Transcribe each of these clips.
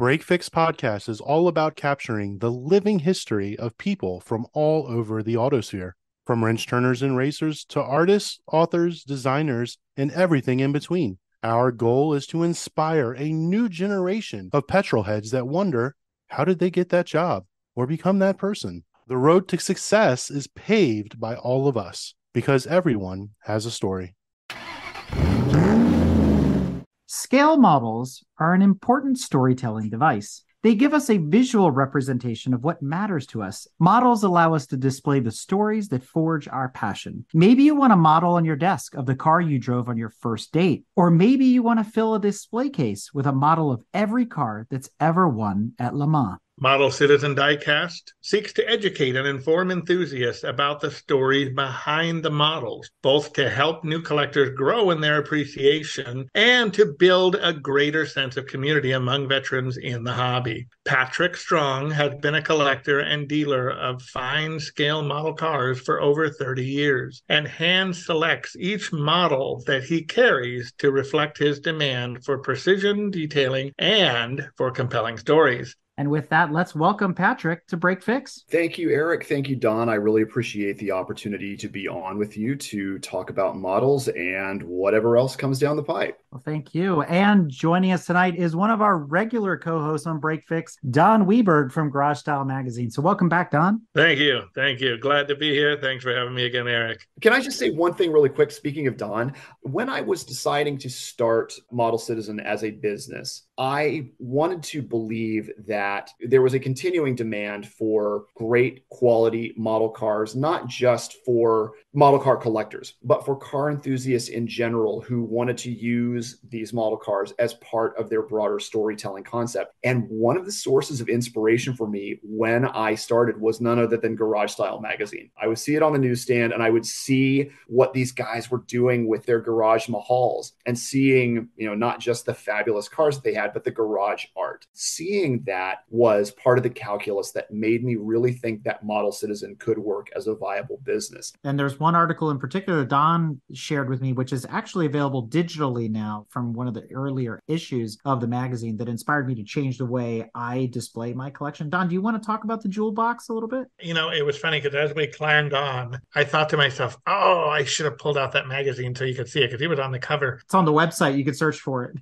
Break Fix Podcast is all about capturing the living history of people from all over the autosphere, from wrench turners and racers to artists, authors, designers, and everything in between. Our goal is to inspire a new generation of petrol heads that wonder how did they get that job or become that person? The road to success is paved by all of us because everyone has a story. Scale models are an important storytelling device. They give us a visual representation of what matters to us. Models allow us to display the stories that forge our passion. Maybe you want a model on your desk of the car you drove on your first date, or maybe you want to fill a display case with a model of every car that's ever won at Le Mans. Model Citizen Diecast seeks to educate and inform enthusiasts about the stories behind the models, both to help new collectors grow in their appreciation and to build a greater sense of community among veterans in the hobby. Patrick Strong has been a collector and dealer of fine scale model cars for over 30 years and hand selects each model that he carries to reflect his demand for precision detailing and for compelling stories. And with that, let's welcome Patrick to Break Fix. Thank you, Eric. Thank you, Don. I really appreciate the opportunity to be on with you to talk about models and whatever else comes down the pipe. Well, thank you. And joining us tonight is one of our regular co-hosts on Break Fix, Don Weberg from Garage Style Magazine. So welcome back, Don. Thank you. Thank you. Glad to be here. Thanks for having me again, Eric. Can I just say one thing really quick? Speaking of Don, when I was deciding to start Model Citizen as a business, I wanted to believe that there was a continuing demand for great quality model cars, not just for model car collectors, but for car enthusiasts in general who wanted to use these model cars as part of their broader storytelling concept. And one of the sources of inspiration for me when I started was none other than Garage Style magazine. I would see it on the newsstand and I would see what these guys were doing with their garage mahals and seeing, you know, not just the fabulous cars that they had but the garage art. Seeing that was part of the calculus that made me really think that Model Citizen could work as a viable business. And there's one article in particular Don shared with me, which is actually available digitally now from one of the earlier issues of the magazine that inspired me to change the way I display my collection. Don, do you want to talk about the jewel box a little bit? You know, it was funny because as we climbed on, I thought to myself, oh, I should have pulled out that magazine so you could see it because he was on the cover. It's on the website. You could search for it.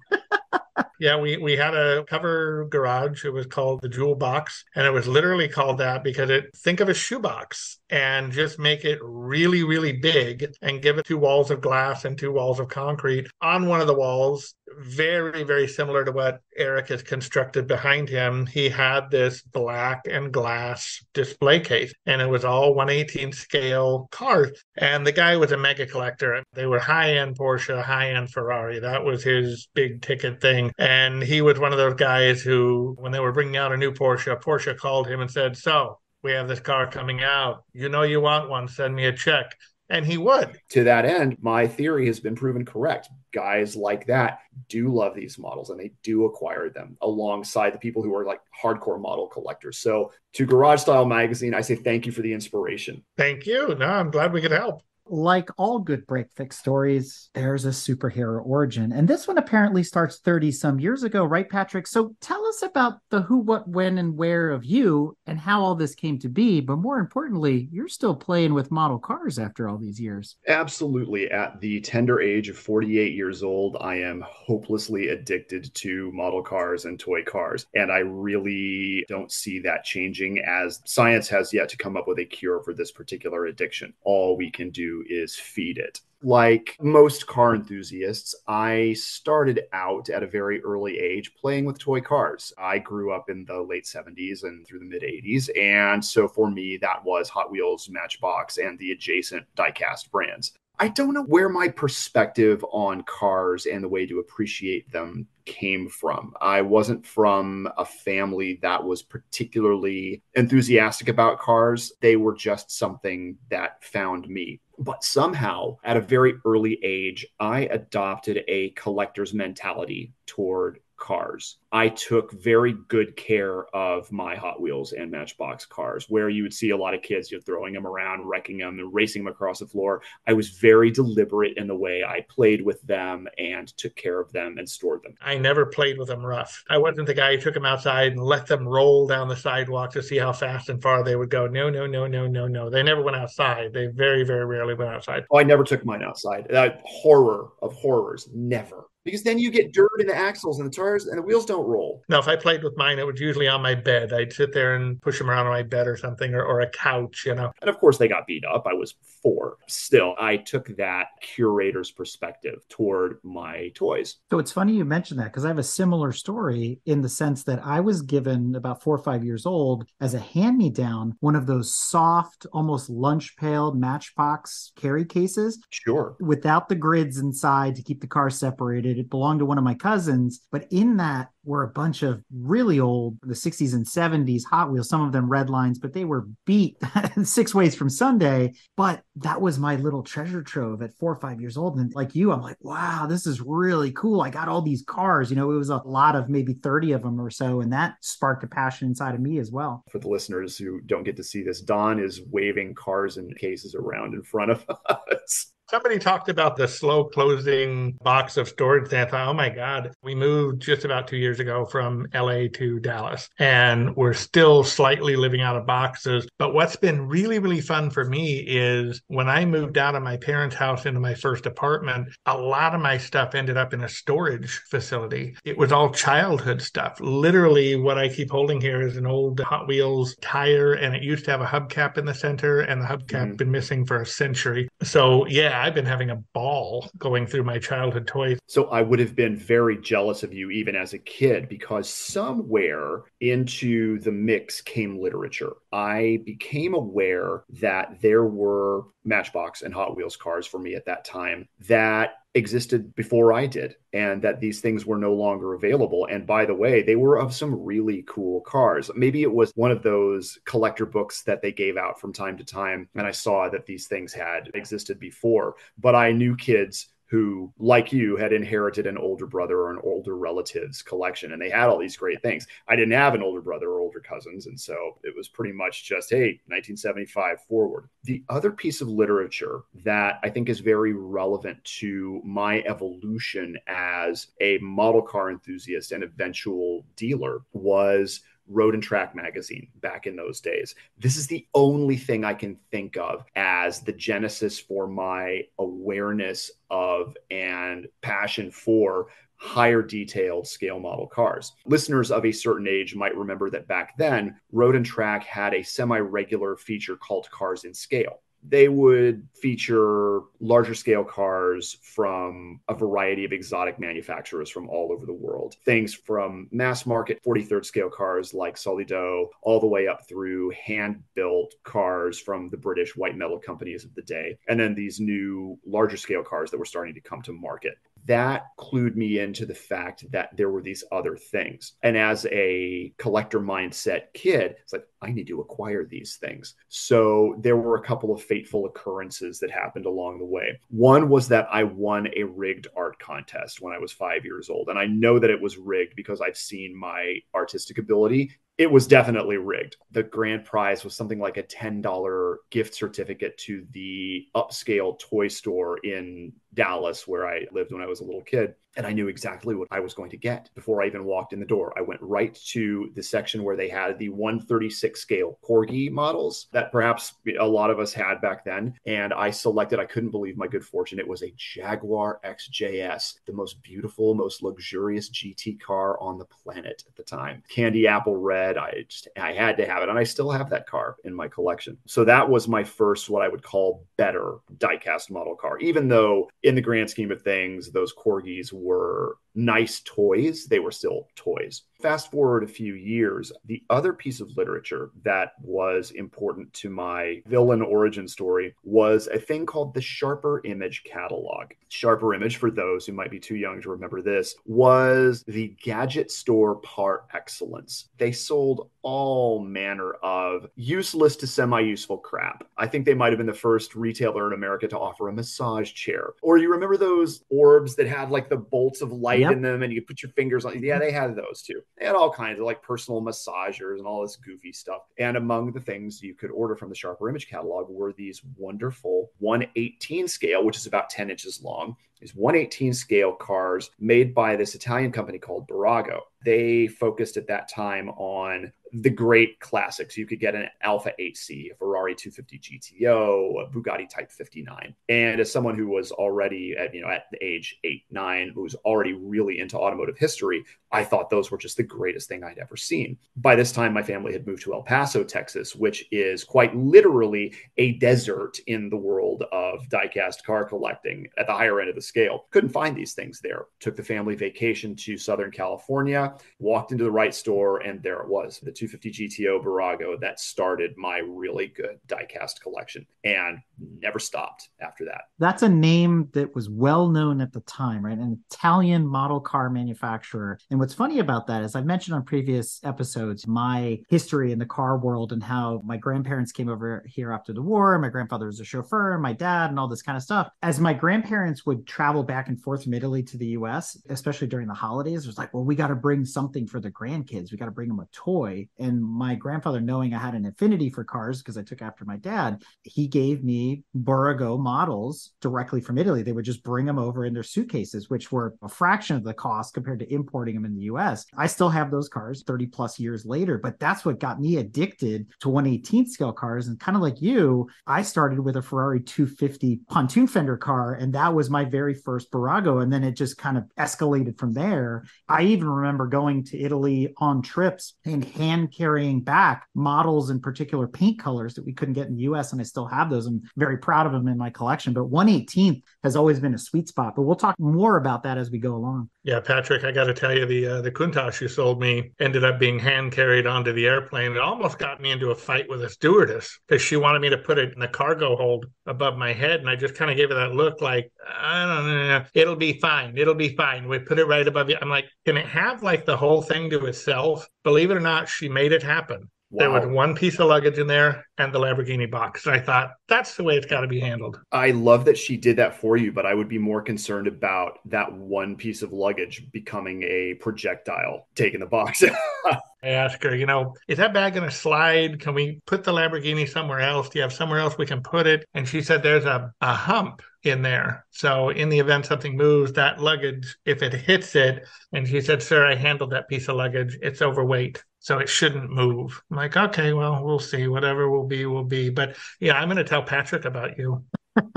Yeah, we, we had a cover garage. It was called the Jewel Box. And it was literally called that because it think of a shoebox and just make it really, really big and give it two walls of glass and two walls of concrete. On one of the walls, very, very similar to what Eric has constructed behind him, he had this black and glass display case, and it was all 118 scale cars. And the guy was a mega collector. They were high end Porsche, high end Ferrari. That was his big ticket thing. And he was one of those guys who, when they were bringing out a new Porsche, Porsche called him and said, So, we have this car coming out. You know you want one, send me a check. And he would. To that end, my theory has been proven correct. Guys like that do love these models and they do acquire them alongside the people who are like hardcore model collectors. So, to Garage Style Magazine, I say thank you for the inspiration. Thank you. No, I'm glad we could help like all good break fix stories, there's a superhero origin. And this one apparently starts 30 some years ago, right, Patrick? So tell us about the who, what, when, and where of you and how all this came to be. But more importantly, you're still playing with model cars after all these years. Absolutely. At the tender age of 48 years old, I am hopelessly addicted to model cars and toy cars. And I really don't see that changing as science has yet to come up with a cure for this particular addiction. All we can do is feed it. Like most car enthusiasts, I started out at a very early age playing with toy cars. I grew up in the late 70s and through the mid 80s. And so for me, that was Hot Wheels, Matchbox, and the adjacent diecast brands. I don't know where my perspective on cars and the way to appreciate them came from. I wasn't from a family that was particularly enthusiastic about cars. They were just something that found me. But somehow, at a very early age, I adopted a collector's mentality toward cars. I took very good care of my Hot Wheels and Matchbox cars, where you would see a lot of kids you know, throwing them around, wrecking them, and racing them across the floor. I was very deliberate in the way I played with them and took care of them and stored them. I never played with them rough. I wasn't the guy who took them outside and let them roll down the sidewalk to see how fast and far they would go. No, no, no, no, no, no. They never went outside. They very, very rarely went outside. Oh, I never took mine outside. That horror of horrors. Never because then you get dirt in the axles and the tires and the wheels don't roll. No, if I played with mine, it was usually on my bed. I'd sit there and push them around on my bed or something or, or a couch, you know. And of course, they got beat up. I was four. Still, I took that curator's perspective toward my toys. So it's funny you mentioned that because I have a similar story in the sense that I was given about four or five years old as a hand me down one of those soft, almost lunch pail matchbox carry cases. Sure. Without the grids inside to keep the car separated it belonged to one of my cousins, but in that were a bunch of really old, the 60s and 70s Hot Wheels, some of them red lines, but they were beat six ways from Sunday. But that was my little treasure trove at four or five years old. And like you, I'm like, wow, this is really cool. I got all these cars. You know, it was a lot of maybe 30 of them or so. And that sparked a passion inside of me as well. For the listeners who don't get to see this, Don is waving cars and cases around in front of us. Somebody talked about the slow closing box of storage. And I thought, oh my God, we moved just about two years ago from LA to Dallas, and we're still slightly living out of boxes. But what's been really, really fun for me is when I moved out of my parents' house into my first apartment, a lot of my stuff ended up in a storage facility. It was all childhood stuff. Literally, what I keep holding here is an old Hot Wheels tire, and it used to have a hubcap in the center, and the hubcap mm-hmm. been missing for a century. So, yeah, I've been having a ball going through my childhood toys. So I would have been very jealous of you even as a kid because somewhere into the mix came literature. I became aware that there were Matchbox and Hot Wheels cars for me at that time that existed before I did, and that these things were no longer available. And by the way, they were of some really cool cars. Maybe it was one of those collector books that they gave out from time to time, and I saw that these things had existed before. But I knew kids who, like you, had inherited an older brother or an older relative's collection, and they had all these great things. I didn't have an older brother or older cousins, and so it was pretty much just, hey, 1975 forward. The other piece of literature that I think is very relevant to my evolution as a model car enthusiast and eventual dealer was Road and Track magazine back in those days. This is the only thing I can think of as the genesis for my awareness of and passion for higher detailed scale model cars. Listeners of a certain age might remember that back then, Road and Track had a semi regular feature called Cars in Scale they would feature larger scale cars from a variety of exotic manufacturers from all over the world. Things from mass market 43rd scale cars like Solido, all the way up through hand built cars from the British white metal companies of the day. And then these new larger scale cars that were starting to come to market that clued me into the fact that there were these other things. And as a collector mindset kid, it's like, I need to acquire these things. So there were a couple of fateful occurrences that happened along the way. One was that I won a rigged art contest when I was five years old. And I know that it was rigged because I've seen my artistic ability it was definitely rigged. The grand prize was something like a $10 gift certificate to the upscale toy store in Dallas, where I lived when I was a little kid and I knew exactly what I was going to get before I even walked in the door. I went right to the section where they had the 136 scale Corgi models that perhaps a lot of us had back then. And I selected, I couldn't believe my good fortune. It was a Jaguar XJS, the most beautiful, most luxurious GT car on the planet at the time. Candy apple red. I just, I had to have it. And I still have that car in my collection. So that was my first, what I would call better diecast model car, even though in the grand scheme of things, those Corgis were nice toys, they were still toys. Fast forward a few years, the other piece of literature that was important to my villain origin story was a thing called the Sharper Image Catalog. Sharper Image, for those who might be too young to remember this, was the gadget store par excellence. They sold all manner of useless to semi useful crap. I think they might have been the first retailer in America to offer a massage chair. Or you remember those orbs that had like the bolts of light Yep. in them and you put your fingers on. Yeah, they had those too. They had all kinds of like personal massagers and all this goofy stuff. And among the things you could order from the Sharper Image catalog were these wonderful 118 scale, which is about 10 inches long. These 118 scale cars made by this Italian company called Bburago. They focused at that time on the great classics. You could get an Alfa 8C, a Ferrari 250 GTO, a Bugatti Type 59. And as someone who was already at, you know, at the age eight, nine, who was already really into automotive history, I thought those were just the greatest thing I'd ever seen. By this time, my family had moved to El Paso, Texas, which is quite literally a desert in the world of diecast car collecting at the higher end of the scale. Couldn't find these things there. Took the family vacation to Southern California, walked into the right store, and there it was the 250 GTO Bburago that started my really good diecast collection and never stopped after that. That's a name that was well known at the time, right? An Italian model car manufacturer. And what's funny about that is I've mentioned on previous episodes my history in the car world and how my grandparents came over here after the war. My grandfather was a chauffeur, my dad, and all this kind of stuff. As my grandparents would travel back and forth from Italy to the US, especially during the holidays, was like, well, we got to bring something for the grandkids. We got to bring them a toy. And my grandfather, knowing I had an affinity for cars because I took after my dad, he gave me Bburago models directly from Italy. They would just bring them over in their suitcases, which were a fraction of the cost compared to importing them in the US. I still have those cars 30 plus years later, but that's what got me addicted to 118 scale cars. And kind of like you, I started with a Ferrari 250 pontoon fender car, and that was my very first Bburago. And then it just kind of escalated from there. I even remember going to Italy on trips and hand carrying back models in particular paint colors that we couldn't get in the US. And I still have those. I'm very proud of them in my collection. But 118th has always been a sweet spot. But we'll talk more about that as we go along. Yeah, Patrick, I got to tell you, the uh, the Countach you sold me ended up being hand carried onto the airplane. It almost got me into a fight with a stewardess because she wanted me to put it in the cargo hold above my head, and I just kind of gave her that look like, I don't know, it'll be fine, it'll be fine. We put it right above you. I'm like, can it have like the whole thing to itself? Believe it or not, she made it happen. There was one piece of luggage in there and the Lamborghini box. And I thought that's the way it's got to be handled. I love that she did that for you, but I would be more concerned about that one piece of luggage becoming a projectile taking the box. I asked her, you know, is that bag going to slide? Can we put the Lamborghini somewhere else? Do you have somewhere else we can put it? And she said there's a, a hump in there. So in the event something moves, that luggage, if it hits it, and she said, sir, I handled that piece of luggage. It's overweight. So it shouldn't move. I'm like, okay, well, we'll see. Whatever will be, will be. But yeah, I'm going to tell Patrick about you.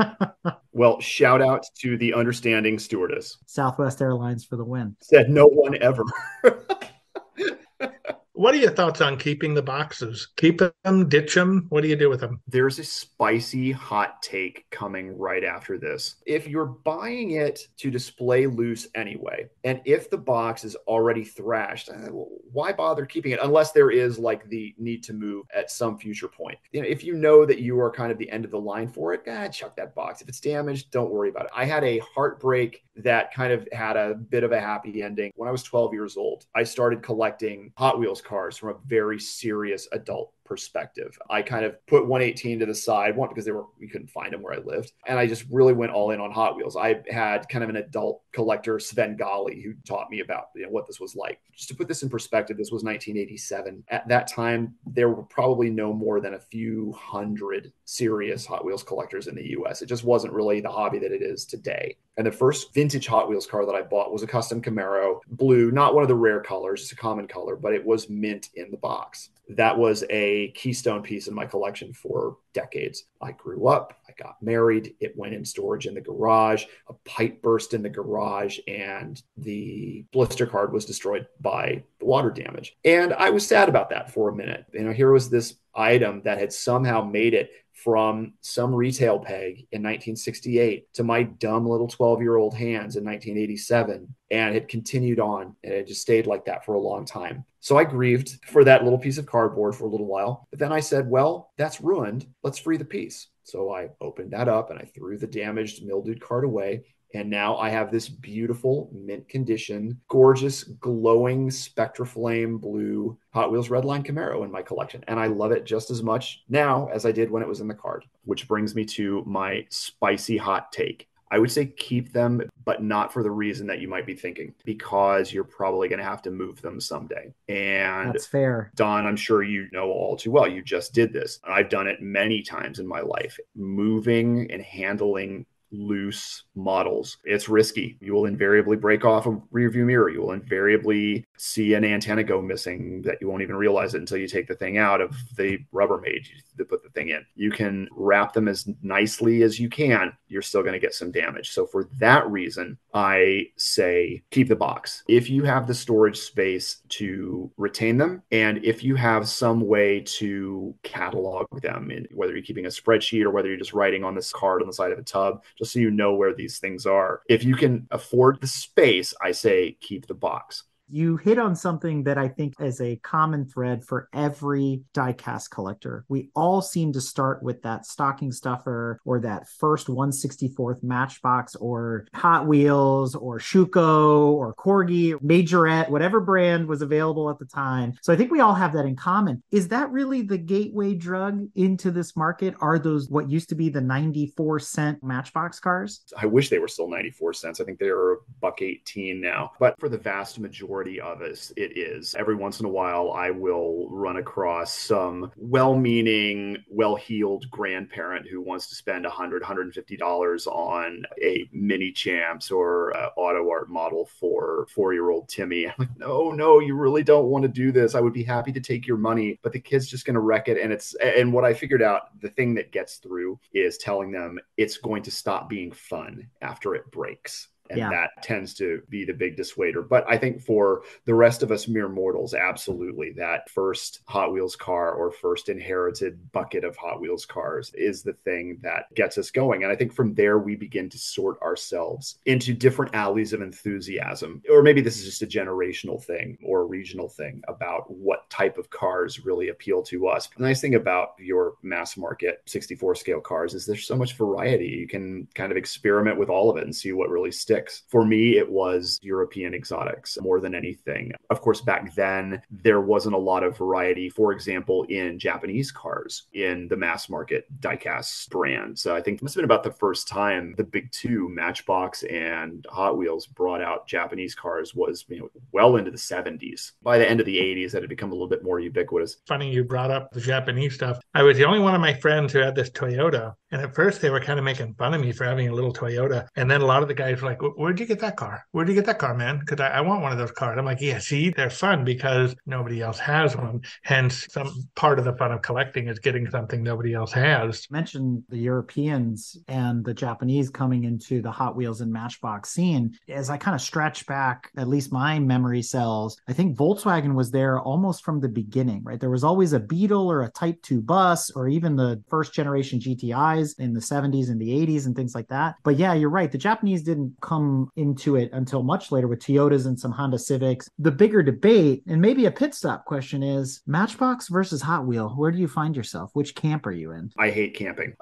well, shout out to the understanding stewardess. Southwest Airlines for the win. Said no one ever. What are your thoughts on keeping the boxes? Keep them, ditch them. What do you do with them? There's a spicy hot take coming right after this. If you're buying it to display loose anyway, and if the box is already thrashed, eh, why bother keeping it unless there is like the need to move at some future point? You know, if you know that you are kind of the end of the line for it, ah, chuck that box. If it's damaged, don't worry about it. I had a heartbreak that kind of had a bit of a happy ending. When I was 12 years old, I started collecting Hot Wheels cars from a very serious adult perspective. I kind of put 118 to the side, one because they were we couldn't find them where I lived, and I just really went all in on Hot Wheels. I had kind of an adult collector, Svengali, who taught me about you know what this was like. Just to put this in perspective, this was 1987. At that time, there were probably no more than a few hundred serious Hot Wheels collectors in the U.S. It just wasn't really the hobby that it is today. And the first vintage Hot Wheels car that I bought was a custom Camaro, blue, not one of the rare colors, it's a common color, but it was mint in the box that was a keystone piece in my collection for decades. I grew up, I got married, it went in storage in the garage, a pipe burst in the garage, and the blister card was destroyed by the water damage. And I was sad about that for a minute. You know, here was this item that had somehow made it from some retail peg in 1968 to my dumb little 12 year old hands in 1987 and it continued on and it just stayed like that for a long time. So i grieved for that little piece of cardboard for a little while but then i said well that's ruined. Let's free the piece. So i opened that up and i threw the damaged mildewed card away and now I have this beautiful mint condition, gorgeous, glowing Spectraflame blue Hot Wheels Redline Camaro in my collection. And I love it just as much now as I did when it was in the card, which brings me to my spicy hot take. I would say keep them, but not for the reason that you might be thinking, because you're probably going to have to move them someday. And That's fair. Don, I'm sure you know all too well. You just did this. I've done it many times in my life. Moving and handling loose models. It's risky. You will invariably break off a rearview mirror. You will invariably see an antenna go missing that you won't even realize it until you take the thing out of the Rubbermaid to put the thing in. You can wrap them as nicely as you can. You're still going to get some damage. So for that reason, I say keep the box. If you have the storage space to retain them, and if you have some way to catalog them, whether you're keeping a spreadsheet or whether you're just writing on this card on the side of a tub, just so you know where these things are. If you can afford the space, I say keep the box you hit on something that I think is a common thread for every diecast collector. We all seem to start with that stocking stuffer or that first 164th Matchbox or Hot Wheels or Schuco or Corgi, Majorette, whatever brand was available at the time. So I think we all have that in common. Is that really the gateway drug into this market? Are those what used to be the 94 cent Matchbox cars? I wish they were still 94 cents. I think they're a buck 18 now. But for the vast majority, majority of us, it is. Every once in a while, I will run across some well meaning, well heeled grandparent who wants to spend $100, $150 on a Minichamps or uh, AUTOart model for four year old Timmy. I'm like, no, no, you really don't want to do this. I would be happy to take your money, but the kid's just going to wreck it. And it's, and what I figured out, the thing that gets through is telling them it's going to stop being fun after it breaks and yeah. that tends to be the big dissuader. But I think for the rest of us mere mortals, absolutely, that first Hot Wheels car or first inherited bucket of Hot Wheels cars is the thing that gets us going. And I think from there, we begin to sort ourselves into different alleys of enthusiasm. Or maybe this is just a generational thing or a regional thing about what type of cars really appeal to us. The nice thing about your mass market 64 scale cars is there's so much variety. You can kind of experiment with all of it and see what really sticks for me, it was European exotics more than anything. Of course, back then, there wasn't a lot of variety, for example, in Japanese cars in the mass market diecast brands. So I think it must have been about the first time the big two, Matchbox and Hot Wheels, brought out Japanese cars was you know, well into the 70s. By the end of the 80s, that had become a little bit more ubiquitous. Funny you brought up the Japanese stuff. I was the only one of my friends who had this Toyota. And at first, they were kind of making fun of me for having a little Toyota. And then a lot of the guys were like, where'd you get that car? Where'd you get that car, man? Because I, I, want one of those cars. I'm like, yeah, see, they're fun because nobody else has one. Hence, some part of the fun of collecting is getting something nobody else has. Mentioned the Europeans and the Japanese coming into the Hot Wheels and Matchbox scene. As I kind of stretch back, at least my memory cells, I think Volkswagen was there almost from the beginning, right? There was always a Beetle or a Type 2 bus or even the first generation GTIs in the 70s and the 80s and things like that. But yeah, you're right. The Japanese didn't come come into it until much later with Toyotas and some Honda Civics. The bigger debate, and maybe a pit stop question, is Matchbox versus Hot Wheel. Where do you find yourself? Which camp are you in? I hate camping.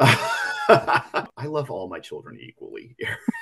I love all my children equally.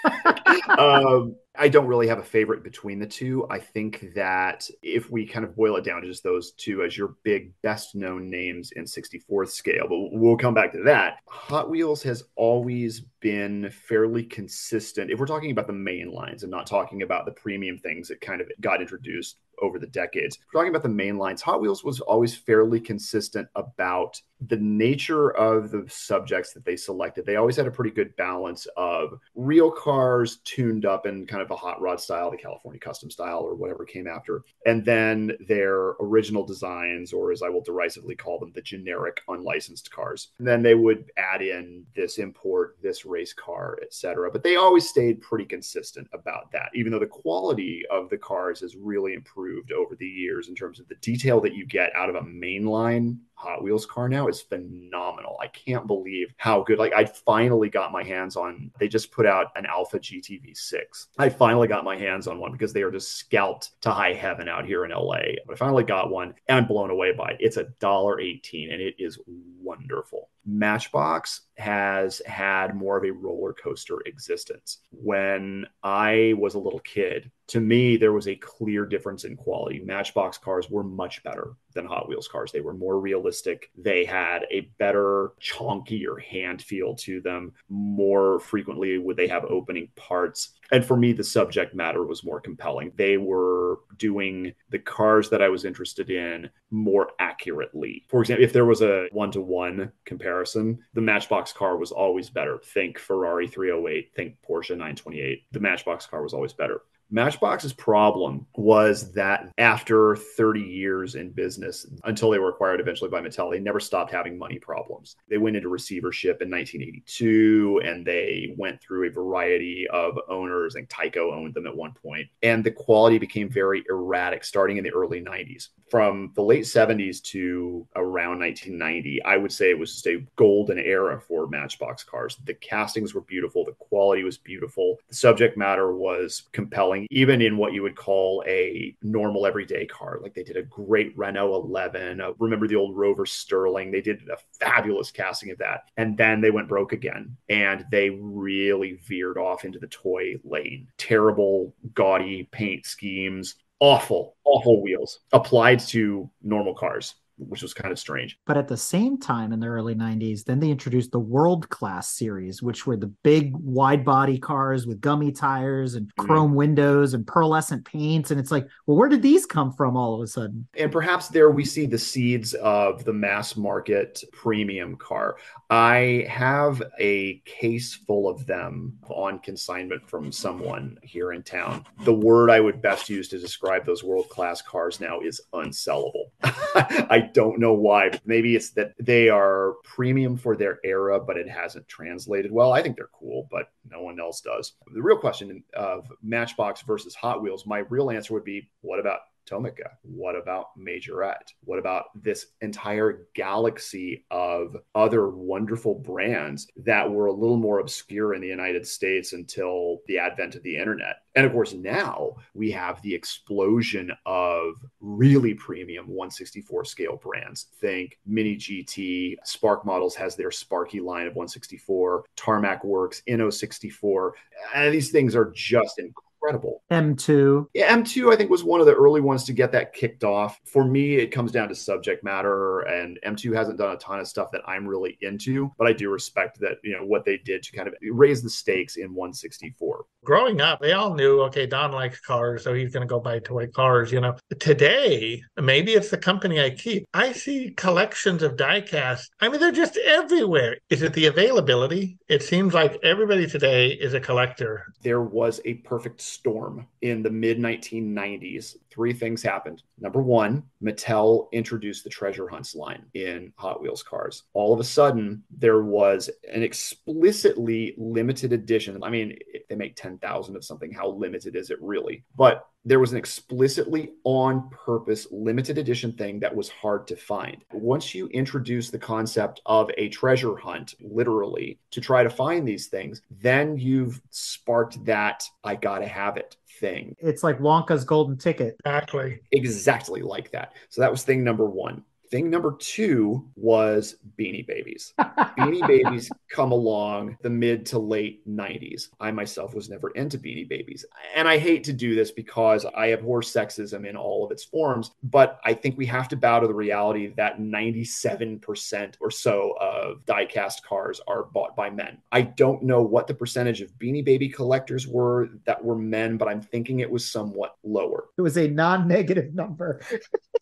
um, I don't really have a favorite between the two. I think that if we kind of boil it down to just those two as your big, best known names in 64th scale, but we'll come back to that. Hot Wheels has always been fairly consistent. If we're talking about the main lines and not talking about the premium things that kind of got introduced over the decades. talking about the main lines, Hot Wheels was always fairly consistent about the nature of the subjects that they selected. They always had a pretty good balance of real cars tuned up in kind of a hot rod style, the California custom style, or whatever came after, and then their original designs, or as I will derisively call them, the generic unlicensed cars. And then they would add in this import, this race car, etc. But they always stayed pretty consistent about that, even though the quality of the cars has really improved improved over the years in terms of the detail that you get out of a mainline Hot Wheels car now is phenomenal. I can't believe how good. Like I finally got my hands on. They just put out an Alfa GTV6. I finally got my hands on one because they are just scalped to high heaven out here in LA. But I finally got one and I'm blown away by it. It's a dollar eighteen and it is wonderful. Matchbox has had more of a roller coaster existence. When I was a little kid, to me, there was a clear difference in quality. Matchbox cars were much better than Hot Wheels cars. They were more realistic. They had a better, chunkier hand feel to them. More frequently, would they have opening parts? And for me, the subject matter was more compelling. They were doing the cars that I was interested in more accurately. For example, if there was a one to one comparison, the Matchbox car was always better. Think Ferrari 308, think Porsche 928. The Matchbox car was always better. Matchbox's problem was that after 30 years in business, until they were acquired eventually by Mattel, they never stopped having money problems. They went into receivership in 1982 and they went through a variety of owners, and Tyco owned them at one point. And the quality became very erratic starting in the early 90s. From the late 70s to around 1990, I would say it was just a golden era for Matchbox cars. The castings were beautiful, the quality was beautiful, the subject matter was compelling even in what you would call a normal everyday car. Like they did a great Renault 11. Uh, remember the old Rover Sterling? They did a fabulous casting of that. And then they went broke again and they really veered off into the toy lane. Terrible, gaudy paint schemes, awful, awful wheels applied to normal cars which was kind of strange. But at the same time, in the early 90s, then they introduced the World Class series, which were the big wide body cars with gummy tires and mm-hmm. chrome mm-hmm. windows and pearlescent paints. And it's like, well, where did these come from all of a sudden? And perhaps there we see the seeds of the mass market premium car. I have a case full of them on consignment from someone here in town. The word I would best use to describe those world class cars now is unsellable. I don't know why. Maybe it's that they are premium for their era, but it hasn't translated well. I think they're cool, but no one else does. The real question of Matchbox versus Hot Wheels, my real answer would be what about Tomica? What about Majorette? What about this entire galaxy of other wonderful brands that were a little more obscure in the United States until the advent of the internet? And of course, now we have the explosion of really premium 164 scale brands. Think Mini GT, Spark Models has their Sparky line of 164, Tarmac Works, Inno 64. And uh, these things are just incredible incredible. M2. Yeah, M2, I think, was one of the early ones to get that kicked off. For me, it comes down to subject matter, and M2 hasn't done a ton of stuff that I'm really into, but I do respect that, you know, what they did to kind of raise the stakes in 164. Growing up, they all knew, okay, Don likes cars, so he's going to go buy toy cars, you know. Today, maybe it's the company I keep. I see collections of diecast. I mean, they're just everywhere. Is it the availability? It seems like everybody today is a collector. There was a perfect storm in the mid 1990s, three things happened. Number one, Mattel introduced the treasure hunts line in Hot Wheels cars. All of a sudden, there was an explicitly limited edition. I mean, if they make 10,000 of something, how limited is it really? But there was an explicitly on purpose limited edition thing that was hard to find. Once you introduce the concept of a treasure hunt, literally, to try to find these things, then you've sparked that I gotta have it thing. It's like Wonka's golden ticket. Exactly. Exactly like that. So that was thing number one. Thing number two was Beanie Babies. Beanie Babies come along the mid to late 90s. I myself was never into Beanie Babies. And I hate to do this because I abhor sexism in all of its forms, but I think we have to bow to the reality that 97% or so of diecast cars are bought by men. I don't know what the percentage of Beanie Baby collectors were that were men, but I'm thinking it was somewhat lower. It was a non negative number.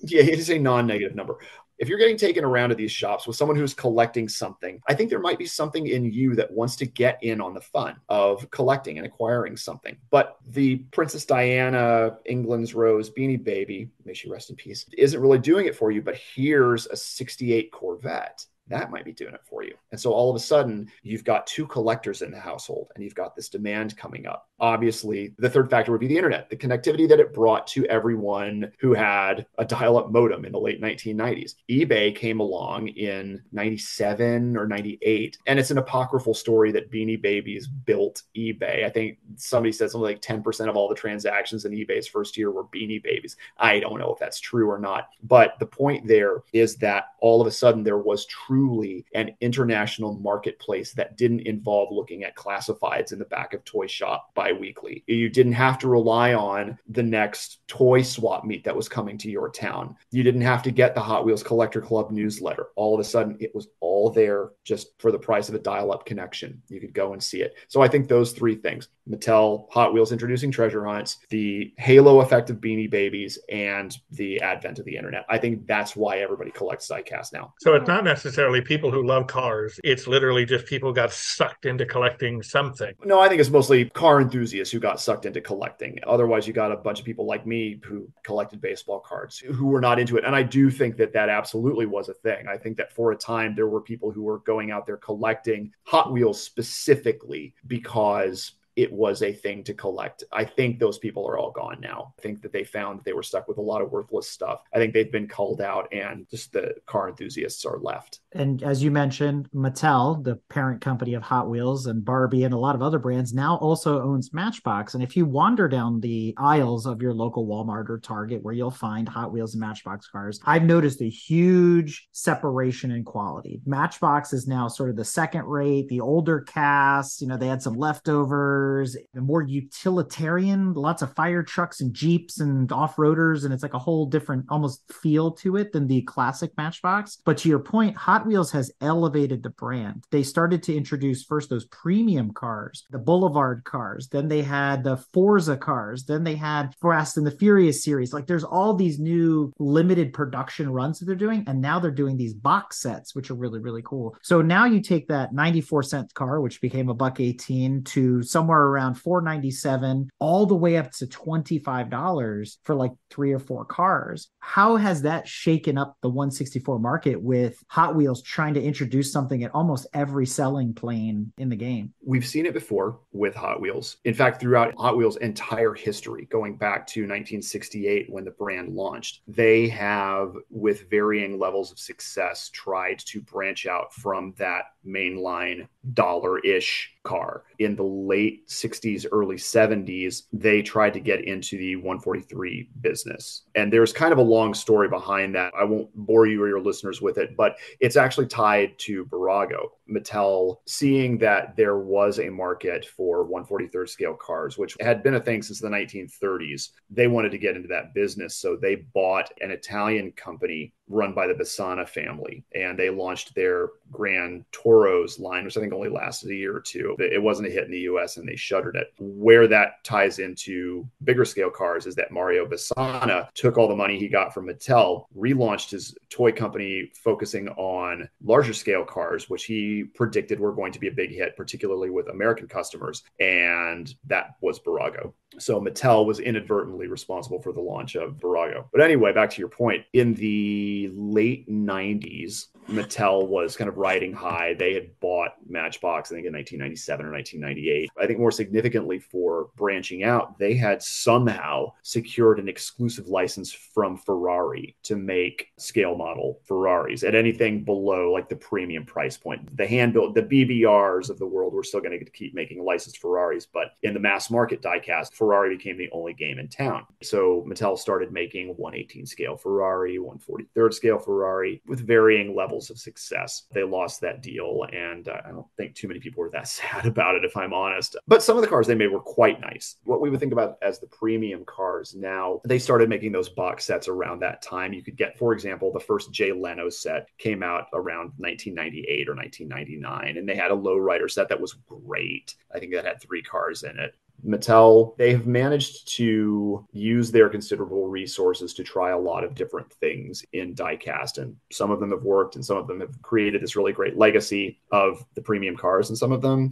Yeah, it is a non negative number if you're getting taken around to these shops with someone who's collecting something, I think there might be something in you that wants to get in on the fun of collecting and acquiring something. But the Princess Diana, England's Rose, Beanie Baby, may she rest in peace, isn't really doing it for you. But here's a 68 Corvette that might be doing it for you. And so all of a sudden, you've got two collectors in the household and you've got this demand coming up. Obviously the third factor would be the internet the connectivity that it brought to everyone who had a dial-up modem in the late 1990s ebay came along in 97 or 98 and it's an apocryphal story that beanie babies built ebay. I think somebody said something like 10% of all the transactions in ebay's first year were beanie babies. I don't know if that's true or not but the point there is that all of a sudden there was truly an international marketplace that didn't involve looking at classifieds in the back of toy shop by bi-weekly. You didn't have to rely on the next toy swap meet that was coming to your town. You didn't have to get the Hot Wheels Collector Club newsletter. All of a sudden, it was all there just for the price of a dial-up connection. You could go and see it. So I think those three things: Mattel, Hot Wheels introducing treasure hunts, the halo effect of Beanie Babies, and the advent of the internet. I think that's why everybody collects diecast now. So it's not necessarily people who love cars. It's literally just people got sucked into collecting something. No, I think it's mostly car enthusiasts enthusiasts who got sucked into collecting. Otherwise, you got a bunch of people like me who collected baseball cards who were not into it. And I do think that that absolutely was a thing. I think that for a time, there were people who were going out there collecting Hot Wheels specifically because it was a thing to collect. I think those people are all gone now. I think that they found that they were stuck with a lot of worthless stuff. I think they've been culled out and just the car enthusiasts are left. And as you mentioned, Mattel, the parent company of Hot Wheels and Barbie and a lot of other brands, now also owns Matchbox. And if you wander down the aisles of your local Walmart or Target where you'll find Hot Wheels and Matchbox cars, I've noticed a huge separation in quality. Matchbox is now sort of the second rate, the older cast, you know, they had some leftovers cars, more utilitarian, lots of fire trucks and jeeps and off-roaders, and it's like a whole different almost feel to it than the classic Matchbox. But to your point, Hot Wheels has elevated the brand. They started to introduce first those premium cars, the Boulevard cars, then they had the Forza cars, then they had Fast and the Furious series. Like there's all these new limited production runs that they're doing, and now they're doing these box sets, which are really really cool. So now you take that 94 cent car, which became a buck 18, to somewhere somewhere around 497 all the way up to $25 for like three or four cars. How has that shaken up the 164 market with Hot Wheels trying to introduce something at almost every selling plane in the game? We've seen it before with Hot Wheels. In fact, throughout Hot Wheels' entire history, going back to 1968 when the brand launched, they have, with varying levels of success, tried to branch out from that mainline dollar ish car. In the late 60s, early 70s, they tried to get into the 143 business. And there's kind of a long story behind that. I won't bore you or your listeners with it, but it's actually tied to Bburago. Mattel, seeing that there was a market for 143rd scale cars, which had been a thing since the 1930s, they wanted to get into that business. So they bought an Italian company run by the Besana family, and they launched their Grand Toros line, which I think only lasted a year or two. It wasn't a hit in the US and they shuttered it. Where that ties into bigger scale cars is that Mario Besana took all the money he got from Mattel, relaunched his toy company focusing on larger scale cars, which he predicted were going to be a big hit, particularly with American customers. And that was Bburago. So Mattel was inadvertently responsible for the launch of Bburago. But anyway, back to your point, in the late 90s, Mattel was kind of riding high. They had bought Matchbox, I think, in 1997 or 1998. I think more significantly for branching out, they had somehow secured an exclusive license from Ferrari to make scale model Ferraris at anything below like the premium price point. The hand built, the BBRs of the world were still going to keep making licensed Ferraris, but in the mass market diecast, Ferrari became the only game in town. So Mattel started making 118 scale Ferrari, 143rd scale Ferrari with varying levels of success. They lost that deal, and uh, I don't think too many people were that sad about it, if I'm honest. But some of the cars they made were quite nice. What we would think about as the premium cars now, they started making those box sets around that time. You could get, for example, the first Jay Leno set came out around 1998 or 1999, and they had a lowrider set that was great. I think that had three cars in it. Mattel, they have managed to use their considerable resources to try a lot of different things in diecast. And some of them have worked, and some of them have created this really great legacy of the premium cars, and some of them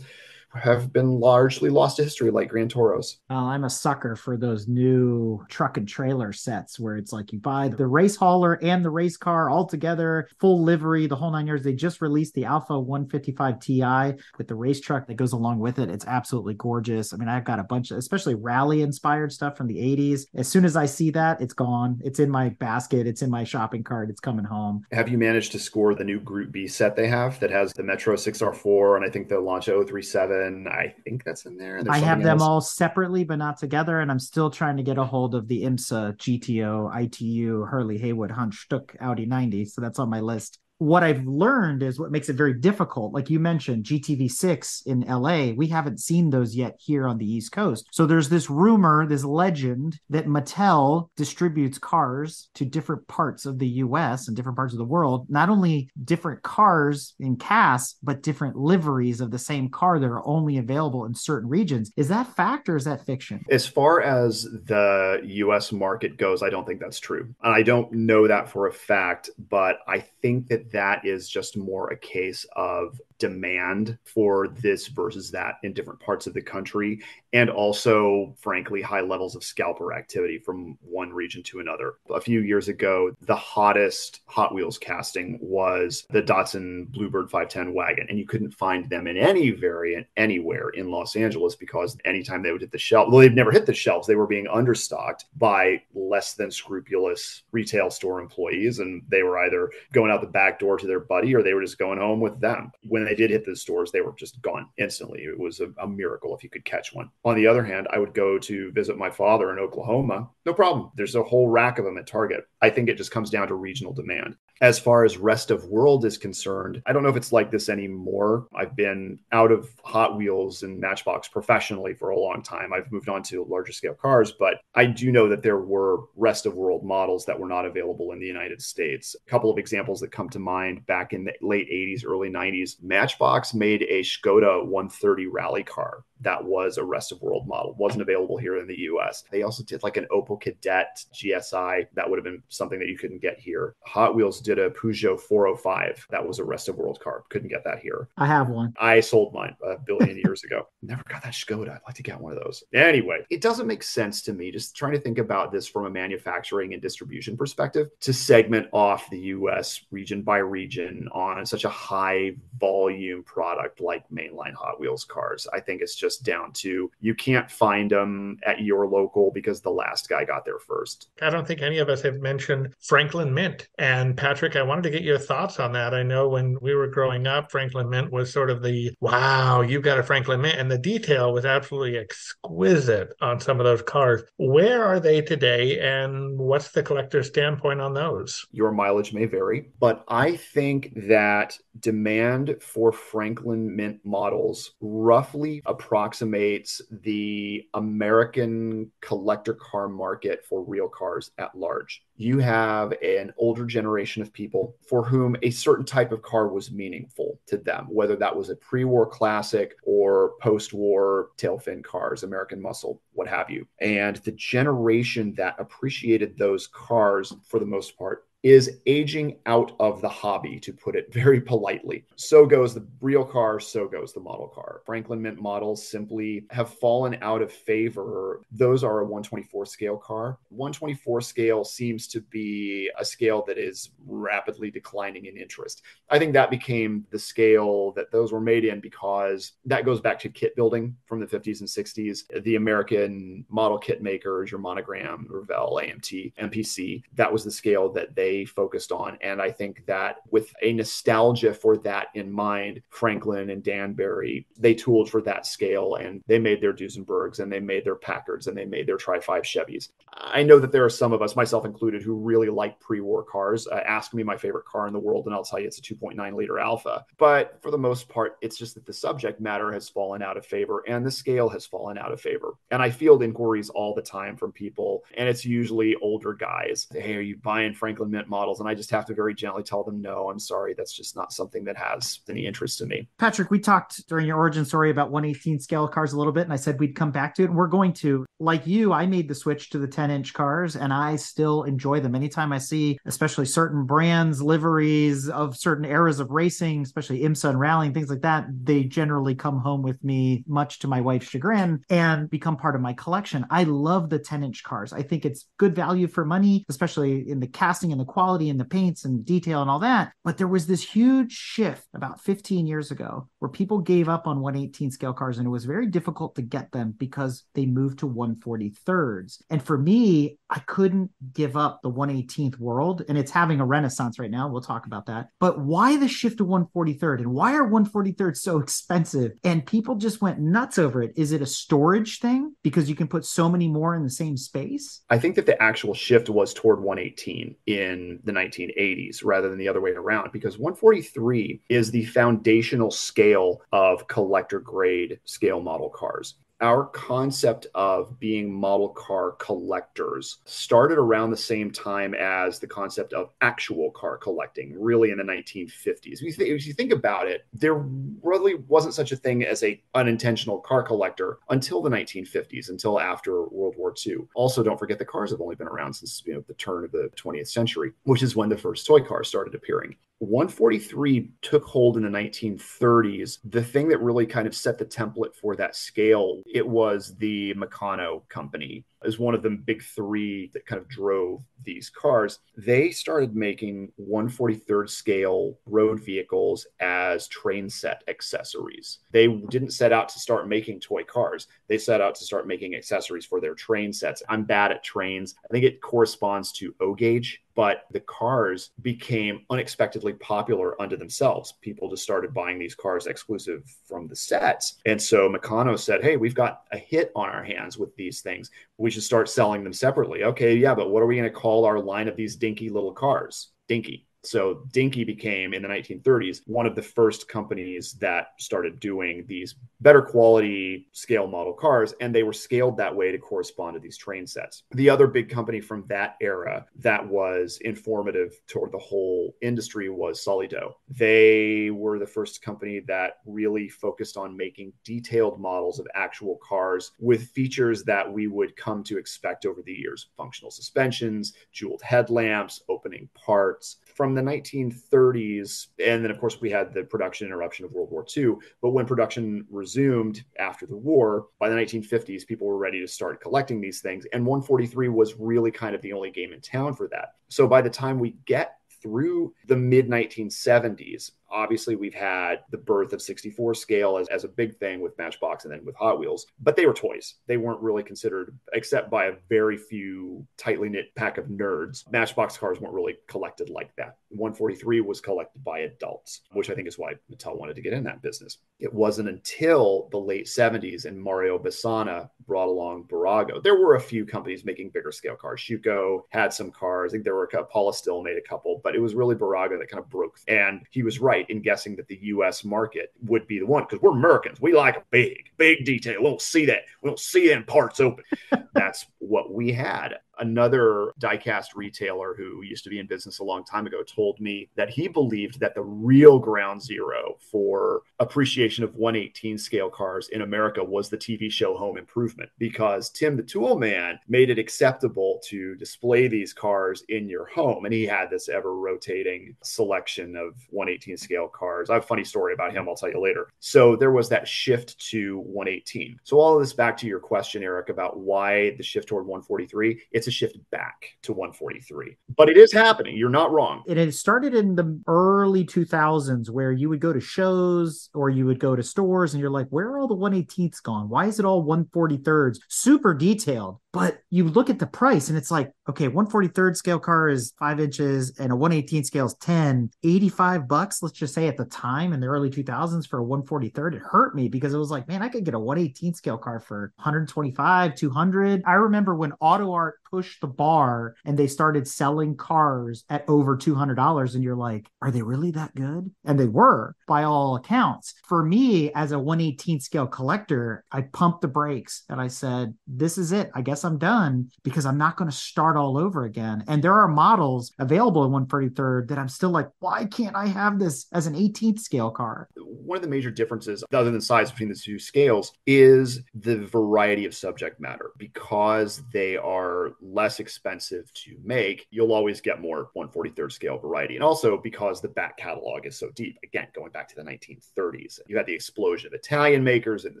have been largely lost to history, like Grand Toros. Well, I'm a sucker for those new truck and trailer sets where it's like you buy the race hauler and the race car all together, full livery, the whole nine yards. They just released the Alfa 155 Ti with the race truck that goes along with it. It's absolutely gorgeous. I mean, I've got a bunch of, especially rally inspired stuff from the 80s. As soon as I see that, it's gone. It's in my basket. It's in my shopping cart. It's coming home. Have you managed to score the new Group B set they have that has the Metro 6R4 and I think the Lancia 037? I think that's in there. I have them else. all separately, but not together. And I'm still trying to get a hold of the IMSA GTO ITU Hurley Haywood Hans Stuck Audi 90. So that's on my list what I've learned is what makes it very difficult. Like you mentioned, GTV6 in LA, we haven't seen those yet here on the East Coast. So there's this rumor, this legend that Mattel distributes cars to different parts of the US and different parts of the world, not only different cars in cast, but different liveries of the same car that are only available in certain regions. Is that fact or is that fiction? As far as the US market goes, I don't think that's true. And I don't know that for a fact, but I think that that is just more a case of demand for this versus that in different parts of the country and also frankly high levels of scalper activity from one region to another. A few years ago the hottest hot wheels casting was the datsun bluebird 510 wagon and you couldn't find them in any variant anywhere in los angeles because anytime they would hit the shelf well they've never hit the shelves. They were being understocked by less than scrupulous retail store employees and they were either going out the back door to their buddy or they were just going home with them. When they did hit the stores, they were just gone instantly. It was a, a, miracle if you could catch one. On the other hand, I would go to visit my father in Oklahoma. No problem. There's a whole rack of them at Target. I think it just comes down to regional demand. As far as rest of world is concerned, I don't know if it's like this anymore. I've been out of Hot Wheels and Matchbox professionally for a long time. I've moved on to larger scale cars, but I do know that there were rest of world models that were not available in the United States. A couple of examples that come to mind back in the late 80s, early 90s, Matchbox made a Skoda 130 rally car that was a rest of world model wasn't available here in the US. They also did like an Opel Kadett GSI that would have been something that you couldn't get here. Hot Wheels did a Peugeot 405 that was a rest of world car. Couldn't get that here. I have one. I sold mine a billion years ago. Never got that Skoda. I'd like to get one of those. Anyway, it doesn't make sense to me just trying to think about this from a manufacturing and distribution perspective to segment off the US region by region on such a high volume product like mainline Hot Wheels cars. I think it's just just down to you can't find them at your local because the last guy got there first. I don't think any of us have mentioned Franklin Mint. And Patrick, I wanted to get your thoughts on that. I know when we were growing up, Franklin Mint was sort of the wow, you've got a Franklin Mint. And the detail was absolutely exquisite on some of those cars. Where are they today? And what's the collector's standpoint on those? Your mileage may vary, but I think that demand for Franklin Mint models roughly approximates the American collector car market for real cars at large. You have an older generation of people for whom a certain type of car was meaningful to them, whether that was a pre war classic or post war tail fin cars, American muscle, what have you. And the generation that appreciated those cars for the most part is aging out of the hobby, to put it very politely. So goes the real car, so goes the model car. Franklin Mint models simply have fallen out of favor. Those are a 124 scale car. 124 scale seems to be a scale that is rapidly declining in interest. I think that became the scale that those were made in because that goes back to kit building from the 50s and 60s. The American model kit makers, your Monogram, Revell, AMT, MPC, that was the scale that they they focused on. And I think that with a nostalgia for that in mind, Franklin and Danbury, they tooled for that scale and they made their Duesenbergs and they made their Packards and they made their Tri 5 Chevys. I know that there are some of us, myself included, who really like pre war cars. Uh, ask me my favorite car in the world, and I'll tell you it's a 2.9 liter Alfa. But for the most part, it's just that the subject matter has fallen out of favor and the scale has fallen out of favor. And I field inquiries all the time from people, and it's usually older guys. Hey, are you buying Franklin Mint models, and I just have to very gently tell them, no, I'm sorry, that's just not something that has any interest to me. Patrick, we talked during your origin story about 118 scale cars a little bit, and I said we'd come back to it. And we're going to, like you, I made the switch to the 10 inch cars, and I still enjoy them. Anytime I see, especially certain brands, liveries of certain eras of racing, especially IMSA and rallying, things like that, they generally come home with me, much to my wife's chagrin, and become part of my collection. I love the 10 inch cars. I think it's good value for money, especially in the casting and the quality in the paints and detail and all that. But there was this huge shift about 15 years ago where people gave up on 118 scale cars and it was very difficult to get them because they moved to 143rds. And for me, I couldn't give up the 118th world and it's having a renaissance right now. We'll talk about that. But why the shift to 143rd and why are 143rds so expensive? And people just went nuts over it. Is it a storage thing because you can put so many more in the same space? I think that the actual shift was toward 118 in the 1980s rather than the other way around because 143 is the foundational scale of collector grade scale model cars our concept of being model car collectors started around the same time as the concept of actual car collecting, really in the 1950s. If you, th- if you think about it, there really wasn't such a thing as a unintentional car collector until the 1950s, until after World War II. Also, don't forget the cars have only been around since you know the turn of the 20th century, which is when the first toy cars started appearing. 143 took hold in the 1930s. The thing that really kind of set the template for that scale, it was the Meccano company as one of the big three that kind of drove these cars. They started making 143rd scale road vehicles as train set accessories. They didn't set out to start making toy cars. They set out to start making accessories for their train sets. I'm bad at trains. I think it corresponds to O gauge but the cars became unexpectedly popular unto themselves. People just started buying these cars exclusive from the sets. And so Meccano said, Hey, we've got a hit on our hands with these things. We should start selling them separately. Okay, yeah, but what are we going to call our line of these dinky little cars? Dinky. So Dinky became in the 1930s one of the first companies that started doing these better quality scale model cars, and they were scaled that way to correspond to these train sets. The other big company from that era that was informative toward the whole industry was Solido. They were the first company that really focused on making detailed models of actual cars with features that we would come to expect over the years functional suspensions, jeweled headlamps, opening parts from the 1930s, and then of course we had the production interruption of World War II. But when production resumed after the war, by the 1950s, people were ready to start collecting these things, and 143 was really kind of the only game in town for that. So by the time we get through the mid 1970s, Obviously, we've had the birth of 64 scale as, as a big thing with Matchbox and then with Hot Wheels, but they were toys. They weren't really considered, except by a very few tightly knit pack of nerds. Matchbox cars weren't really collected like that. 143 was collected by adults, which I think is why Mattel wanted to get in that business. It wasn't until the late 70s and Mario Besana brought along Bburago. There were a few companies making bigger scale cars. Schuco had some cars. I think there were a couple Polistil made a couple, but it was really Bburago that kind of broke. And he was right in guessing that the U.S. market would be the one because we're Americans. We like a big, big detail. We don't see that. We don't see it in parts open. That's what we had another diecast retailer who used to be in business a long time ago told me that he believed that the real ground zero for appreciation of 118 scale cars in America was the TV show Home Improvement because Tim the Tool Man made it acceptable to display these cars in your home. And he had this ever rotating selection of 118 scale cars. I have a funny story about him, I'll tell you later. So there was that shift to 118. So, all of this back to your question, Eric, about why the shift toward 143, it's a shift back to 143. But it is happening. You're not wrong. It had started in the early 2000s where you would go to shows or you would go to stores and you're like, where are all the 118ths gone? Why is it all 143rds? Super detailed. But you look at the price and it's like, okay, 143rd scale car is five inches and a 118 scale is 10, 85 bucks, let's just say at the time in the early 2000s for a 143rd. It hurt me because it was like, man, I could get a 118 scale car for 125, 200. I remember when AUTOart pushed the bar and they started selling cars at over $200 and you're like are they really that good and they were by all accounts for me as a 118 scale collector i pumped the brakes and i said this is it i guess guess I'm done because I'm not going to start all over again. And there are models available in 143rd that I'm still like, why can't I have this as an 18th scale car? One of the major differences, other than size between the two scales, is the variety of subject matter. Because they are less expensive to make, you'll always get more 143rd scale variety. And also because the back catalog is so deep. Again, going back to the 1930s, you had the explosion of Italian makers in the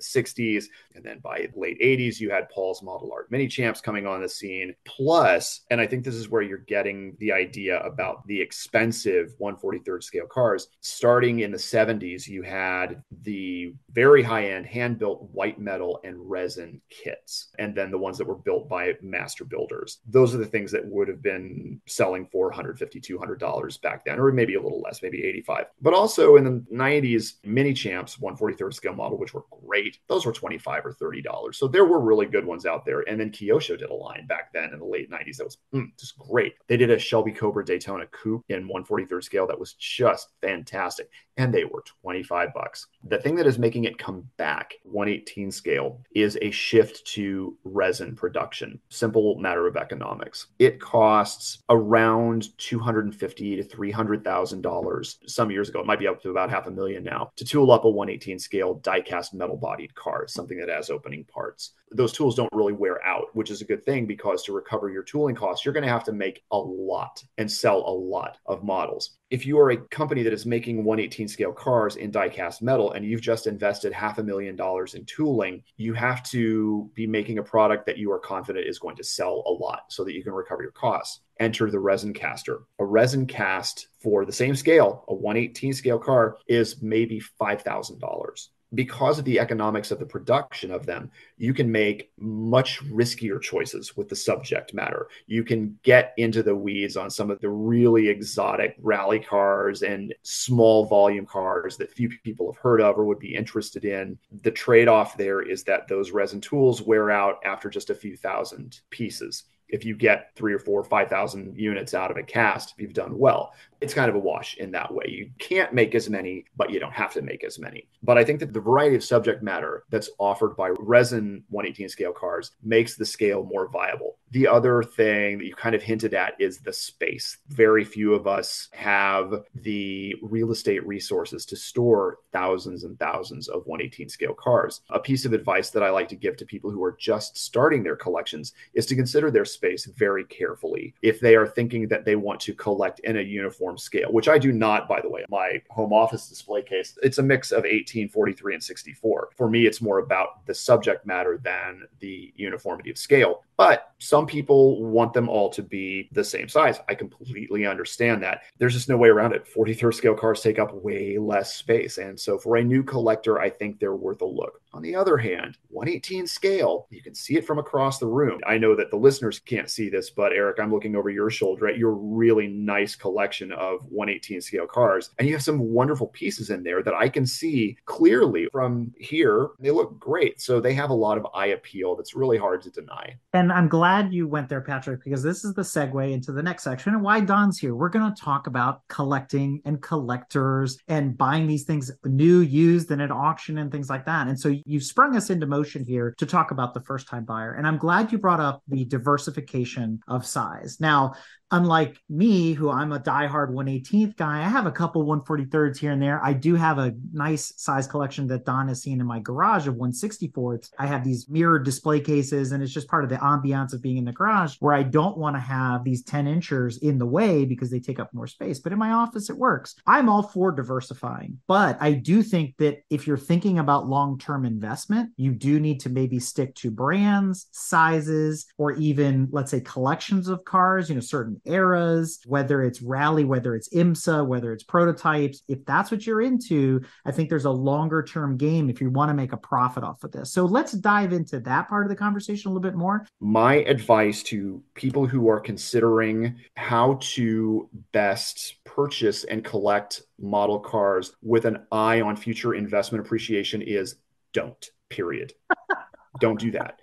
60s. And then by late 80s, you had Paul's Model Art Mini Champs coming on the scene. Plus, and I think this is where you're getting the idea about the expensive 143rd scale cars. Starting in the 70s, you had the very high end hand built white metal and resin kits, and then the ones that were built by master builders. Those are the things that would have been selling for $150, $200 back then, or maybe a little less, maybe 85. But also in the 90s, Minichamps, 143rd scale model, which were great, those were 25 or $30. So there were really good ones out there. And then Kyosho did a line back then in the late 90s that was mm, just great. They did a Shelby Cobra Daytona coupe in 143rd scale that was just fantastic. And they were 25 bucks. The thing that is making it come back 118 scale is a shift to resin production. Simple matter of economics. It costs around 250 to 300,000 dollars some years ago. It might be up to about half a million now to tool up a 118 scale die-cast metal bodied car, something that has opening parts. Those tools don't really wear out, which is a good thing because to recover your tooling costs, you're going to have to make a lot and sell a lot of models. If you are a company that is making 118 scale cars in die cast metal and you've just invested half a million dollars in tooling, you have to be making a product that you are confident is going to sell a lot so that you can recover your costs. Enter the resin caster. A resin cast for the same scale, a 118 scale car, is maybe $5,000 because of the economics of the production of them, you can make much riskier choices with the subject matter. You can get into the weeds on some of the really exotic rally cars and small volume cars that few people have heard of or would be interested in. The trade off there is that those resin tools wear out after just a few thousand pieces if you get three or four, 5,000 units out of a cast, if you've done well. It's kind of a wash in that way. You can't make as many, but you don't have to make as many. But I think that the variety of subject matter that's offered by resin 118 scale cars makes the scale more viable. The other thing that you kind of hinted at is the space. Very few of us have the real estate resources to store thousands and thousands of 118 scale cars. A piece of advice that I like to give to people who are just starting their collections is to consider their space very carefully. If they are thinking that they want to collect in a uniform scale, which I do not, by the way, my home office display case, it's a mix of 18, 43, and 64. For me, it's more about the subject matter than the uniformity of scale. But some people want them all to be the same size. I completely understand that. There's just no way around it. 43rd scale cars take up way less space. And so for a new collector, I think they're worth a look. On the other hand, 118 scale, you can see it from across the room. I know that the listeners can't see this, but Eric, I'm looking over your shoulder at your really nice collection of 118 scale cars. And you have some wonderful pieces in there that I can see clearly from here. They look great. So they have a lot of eye appeal that's really hard to deny. And I'm glad you went there, Patrick, because this is the segue into the next section and why Don's here. We're going to talk about collecting and collectors and buying these things new, used, and at auction and things like that. And so you sprung us into motion here to talk about the first time buyer. And I'm glad you brought up the diversification of size. Now, unlike me, who I'm a diehard 118th guy, I have a couple 143rds here and there. I do have a nice size collection that Don has seen in my garage of 164ths. I have these mirrored display cases, and it's just part of the ambiance of being in the garage where I don't want to have these 10 inchers in the way because they take up more space. But in my office, it works. I'm all for diversifying, but I do think that if you're thinking about long term investment, you do need to maybe stick to brands, sizes, or even, let's say, collections of cars, you know, certain eras, whether it's rally, whether it's IMSA, whether it's prototypes. If that's what you're into, I think there's a longer term game if you want to make a profit off of this. So let's dive into that part of the conversation a little bit more. My advice to people who are considering how to best purchase and collect model cars with an eye on future investment appreciation is don't, period. don't do that.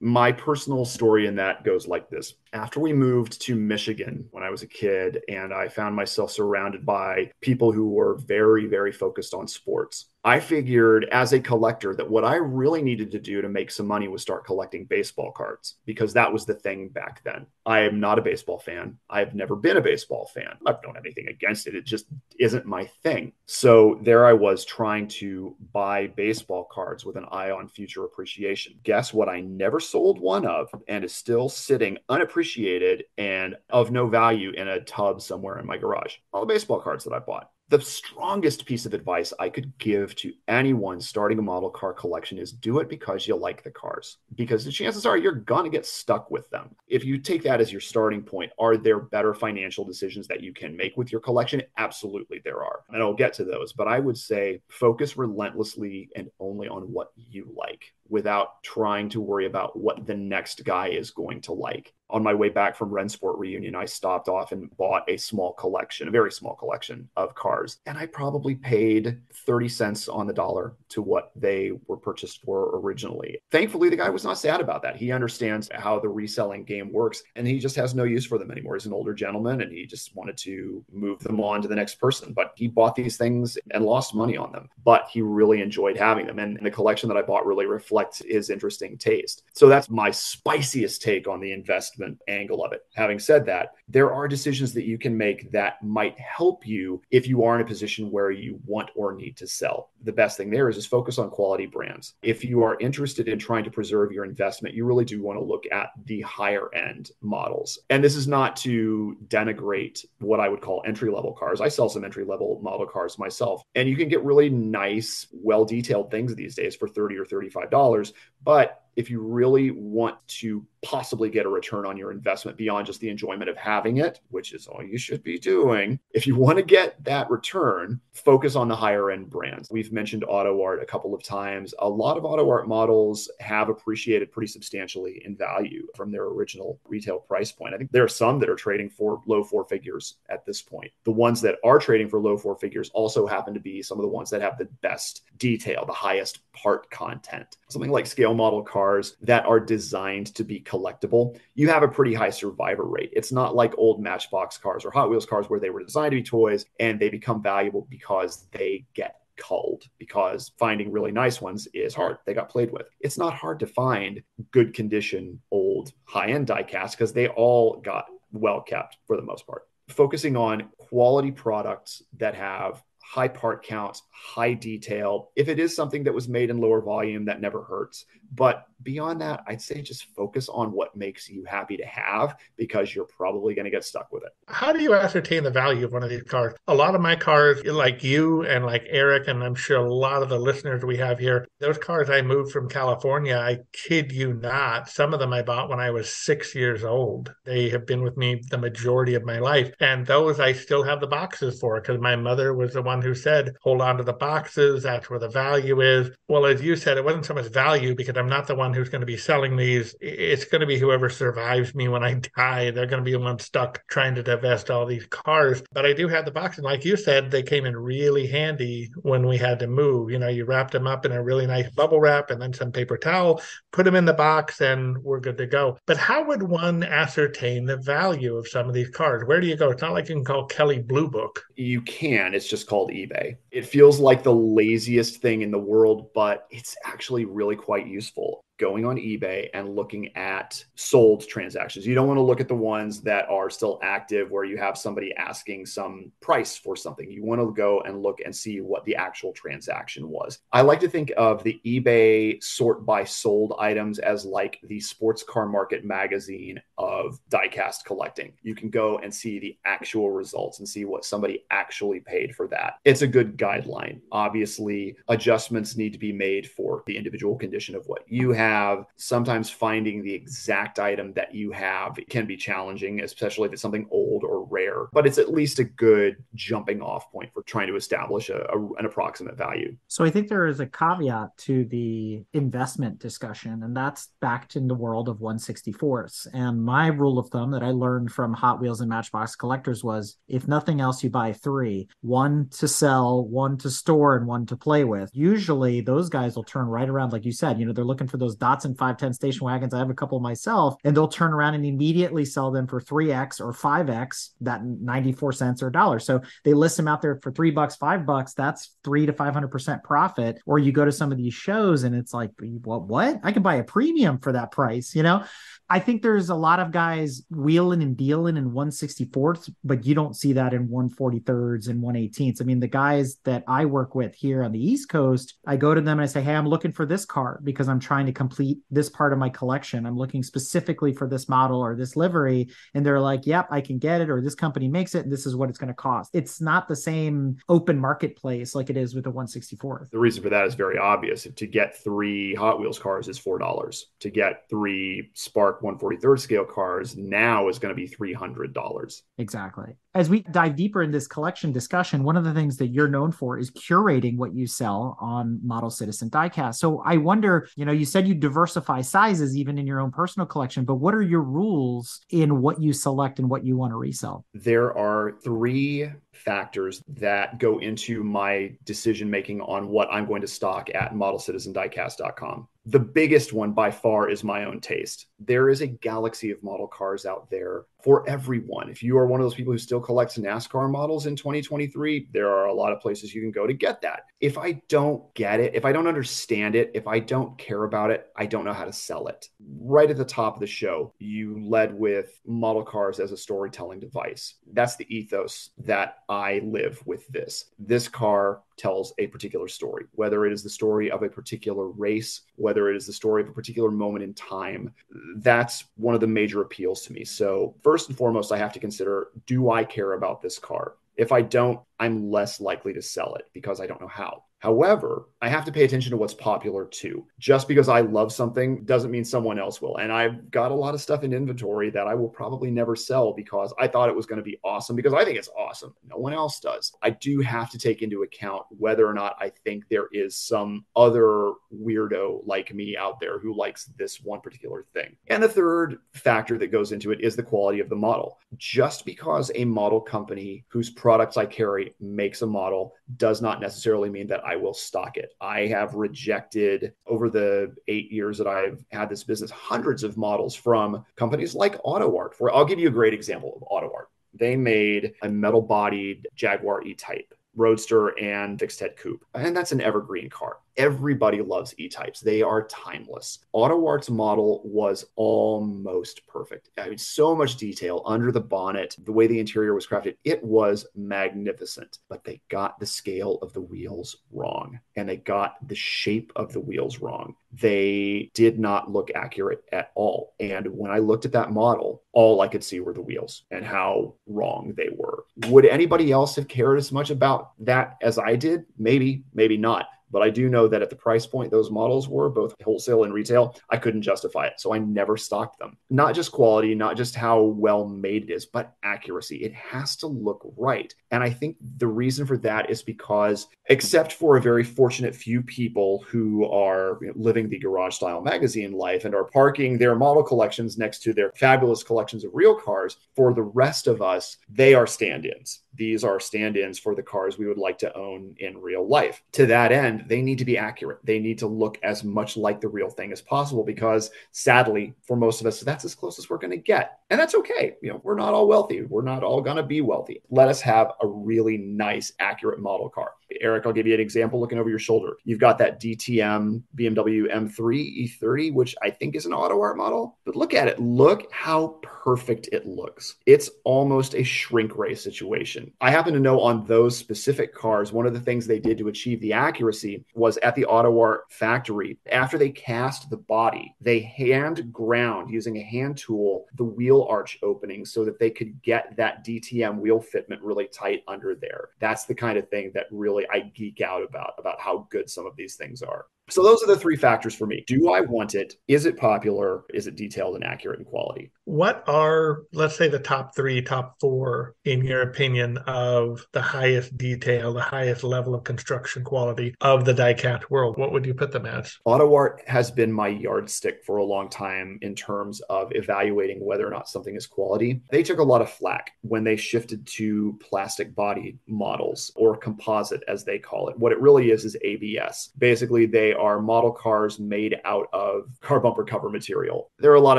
My personal story in that goes like this. After we moved to Michigan when I was a kid, and I found myself surrounded by people who were very, very focused on sports, I figured as a collector that what I really needed to do to make some money was start collecting baseball cards because that was the thing back then. I am not a baseball fan. I've never been a baseball fan. I don't have anything against it. It just isn't my thing. So there I was trying to buy baseball cards with an eye on future appreciation. Guess what? I never sold one of and is still sitting unappreciated and of no value in a tub somewhere in my garage. All the baseball cards that I bought the strongest piece of advice I could give to anyone starting a model car collection is do it because you like the cars. Because the chances are you're going to get stuck with them. If you take that as your starting point, are there better financial decisions that you can make with your collection? Absolutely, there are. And I'll get to those. But I would say focus relentlessly and only on what you like without trying to worry about what the next guy is going to like. On my way back from Rennsport reunion, I stopped off and bought a small collection, a very small collection of cars. And I probably paid 30 cents on the dollar to what they were purchased for originally. Thankfully, the guy was not sad about that. He understands how the reselling game works and he just has no use for them anymore. He's an older gentleman and he just wanted to move them on to the next person. But he bought these things and lost money on them, but he really enjoyed having them. And the collection that I bought really reflects his interesting taste. So that's my spiciest take on the investment angle of it. Having said that, there are decisions that you can make that might help you if you are in a position where you want or need to sell. The best thing there is is focus on quality brands. If you are interested in trying to preserve your investment, you really do want to look at the higher end models. And this is not to denigrate what I would call entry level cars. I sell some entry level model cars myself, and you can get really nice, well detailed things these days for 30 or $35 but if you really want to possibly get a return on your investment beyond just the enjoyment of having it, which is all you should be doing, if you want to get that return, focus on the higher end brands. We've mentioned AUTOart a couple of times. A lot of AUTOart models have appreciated pretty substantially in value from their original retail price point. I think there are some that are trading for low four figures at this point. The ones that are trading for low four figures also happen to be some of the ones that have the best detail, the highest part content. Something like scale model cars that are designed to be collectible, you have a pretty high survivor rate. It's not like old Matchbox cars or Hot Wheels cars where they were designed to be toys and they become valuable because they get culled because finding really nice ones is hard. They got played with. It's not hard to find good condition old high end diecast because they all got well kept for the most part. Focusing on quality products that have high part counts, high detail. If it is something that was made in lower volume, that never hurts. But beyond that, I'd say just focus on what makes you happy to have because you're probably going to get stuck with it. How do you ascertain the value of one of these cars? A lot of my cars, like you and like Eric, and I'm sure a lot of the listeners we have here, those cars I moved from California, I kid you not, some of them I bought when I was six years old. They have been with me the majority of my life. And those I still have the boxes for because my mother was the one who said, hold on to the boxes. That's where the value is. Well, as you said, it wasn't so much value because I'm not the one who's going to be selling these. It's going to be whoever survives me when I die. They're going to be the one stuck trying to divest all these cars. But I do have the box. And like you said, they came in really handy when we had to move. You know, you wrapped them up in a really nice bubble wrap and then some paper towel, put them in the box, and we're good to go. But how would one ascertain the value of some of these cars? Where do you go? It's not like you can call Kelley Blue Book. You can. It's just called eBay. It feels like the laziest thing in the world, but it's actually really quite useful going on eBay and looking at sold transactions. You don't want to look at the ones that are still active where you have somebody asking some price for something. You want to go and look and see what the actual transaction was. I like to think of the eBay sort by sold items as like the sports car market magazine of diecast collecting. You can go and see the actual results and see what somebody actually paid for that. It's a good guideline. Obviously, adjustments need to be made for the individual condition of what you have have, sometimes finding the exact item that you have can be challenging, especially if it's something old or rare. But it's at least a good jumping off point for trying to establish a, a, an approximate value. So I think there is a caveat to the investment discussion, and that's backed in the world of 164s. And my rule of thumb that I learned from Hot Wheels and Matchbox collectors was if nothing else, you buy three one to sell, one to store, and one to play with. Usually those guys will turn right around, like you said, you know, they're looking for those those Datsun 510 station wagons. I have a couple myself, and they'll turn around and immediately sell them for 3x or 5x that 94 cents or a dollar. So they list them out there for three bucks, five bucks. That's three to 500% profit. Or you go to some of these shows and it's like, what, what? I can buy a premium for that price, you know? I think there's a lot of guys wheeling and dealing in 164th, but you don't see that in 143rds and 118ths. I mean, the guys that I work with here on the East Coast, I go to them and I say, Hey, I'm looking for this car because I'm trying to complete this part of my collection. I'm looking specifically for this model or this livery. And they're like, Yep, I can get it, or this company makes it, and this is what it's going to cost. It's not the same open marketplace like it is with the 164th. The reason for that is very obvious. To get three Hot Wheels cars is $4. To get three Spark 143rd scale cars now is going to be $300. Exactly. As we dive deeper in this collection discussion, one of the things that you're known for is curating what you sell on Model Citizen Diecast. So I wonder, you know, you said you diversify sizes even in your own personal collection, but what are your rules in what you select and what you want to resell? There are three factors that go into my decision making on what I'm going to stock at modelcitizendiecast.com. The biggest one by far is my own taste. There is a galaxy of model cars out there for everyone. If you are one of those people who still collects NASCAR models in 2023, there are a lot of places you can go to get that. If I don't get it, if I don't understand it, if I don't care about it, I don't know how to sell it. Right at the top of the show, you led with model cars as a storytelling device. That's the ethos that I live with this. This car tells a particular story, whether it is the story of a particular race, whether it is the story of a particular moment in time. That's one of the major appeals to me. So, first and foremost, I have to consider do I care about this car? If I don't, I'm less likely to sell it because I don't know how. However, I have to pay attention to what's popular too. Just because I love something doesn't mean someone else will. And I've got a lot of stuff in inventory that I will probably never sell because I thought it was going to be awesome because I think it's awesome. No one else does. I do have to take into account whether or not I think there is some other weirdo like me out there who likes this one particular thing. And the third factor that goes into it is the quality of the model. Just because a model company whose products I carry makes a model does not necessarily mean that I will stock it. I have rejected over the eight years that I've had this business hundreds of models from companies like AutoArt. For I'll give you a great example of AutoArt. They made a metal bodied Jaguar E Type. Roadster and fixed head coupe. And that's an evergreen car. Everybody loves E types. They are timeless. AutoArt's model was almost perfect. I mean, so much detail under the bonnet, the way the interior was crafted. It was magnificent, but they got the scale of the wheels wrong and they got the shape of the wheels wrong. They did not look accurate at all. And when I looked at that model, all I could see were the wheels and how wrong they were. Would anybody else have cared as much about that as I did? Maybe, maybe not. But I do know that at the price point those models were, both wholesale and retail, I couldn't justify it. So I never stocked them. Not just quality, not just how well made it is, but accuracy. It has to look right. And I think the reason for that is because, except for a very fortunate few people who are living the garage style magazine life and are parking their model collections next to their fabulous collections of real cars, for the rest of us, they are stand ins these are stand ins for the cars we would like to own in real life. To that end, they need to be accurate. They need to look as much like the real thing as possible because sadly, for most of us, that's as close as we're going to get. And that's okay. You know, we're not all wealthy. We're not all going to be wealthy. Let us have a really nice, accurate model car. Eric, I'll give you an example looking over your shoulder. You've got that DTM BMW M3 E30, which I think is an AutoArt model. But look at it. Look how perfect it looks. It's almost a shrink ray situation. I happen to know on those specific cars, one of the things they did to achieve the accuracy was at the AutoArt factory, after they cast the body, they hand ground using a hand tool the wheel arch opening so that they could get that DTM wheel fitment really tight under there. That's the kind of thing that really really I geek out about about how good some of these things are. So those are the three factors for me. Do I want it? Is it popular? Is it detailed and accurate in quality? What are, let's say, the top three, top four, in your opinion, of the highest detail, the highest level of construction quality of the diecast world? What would you put them as? AutoArt has been my yardstick for a long time in terms of evaluating whether or not something is quality. They took a lot of flack when they shifted to plastic body models or composite, as they call it. What it really is is ABS. Basically, they are model cars made out of car bumper cover material. There are a lot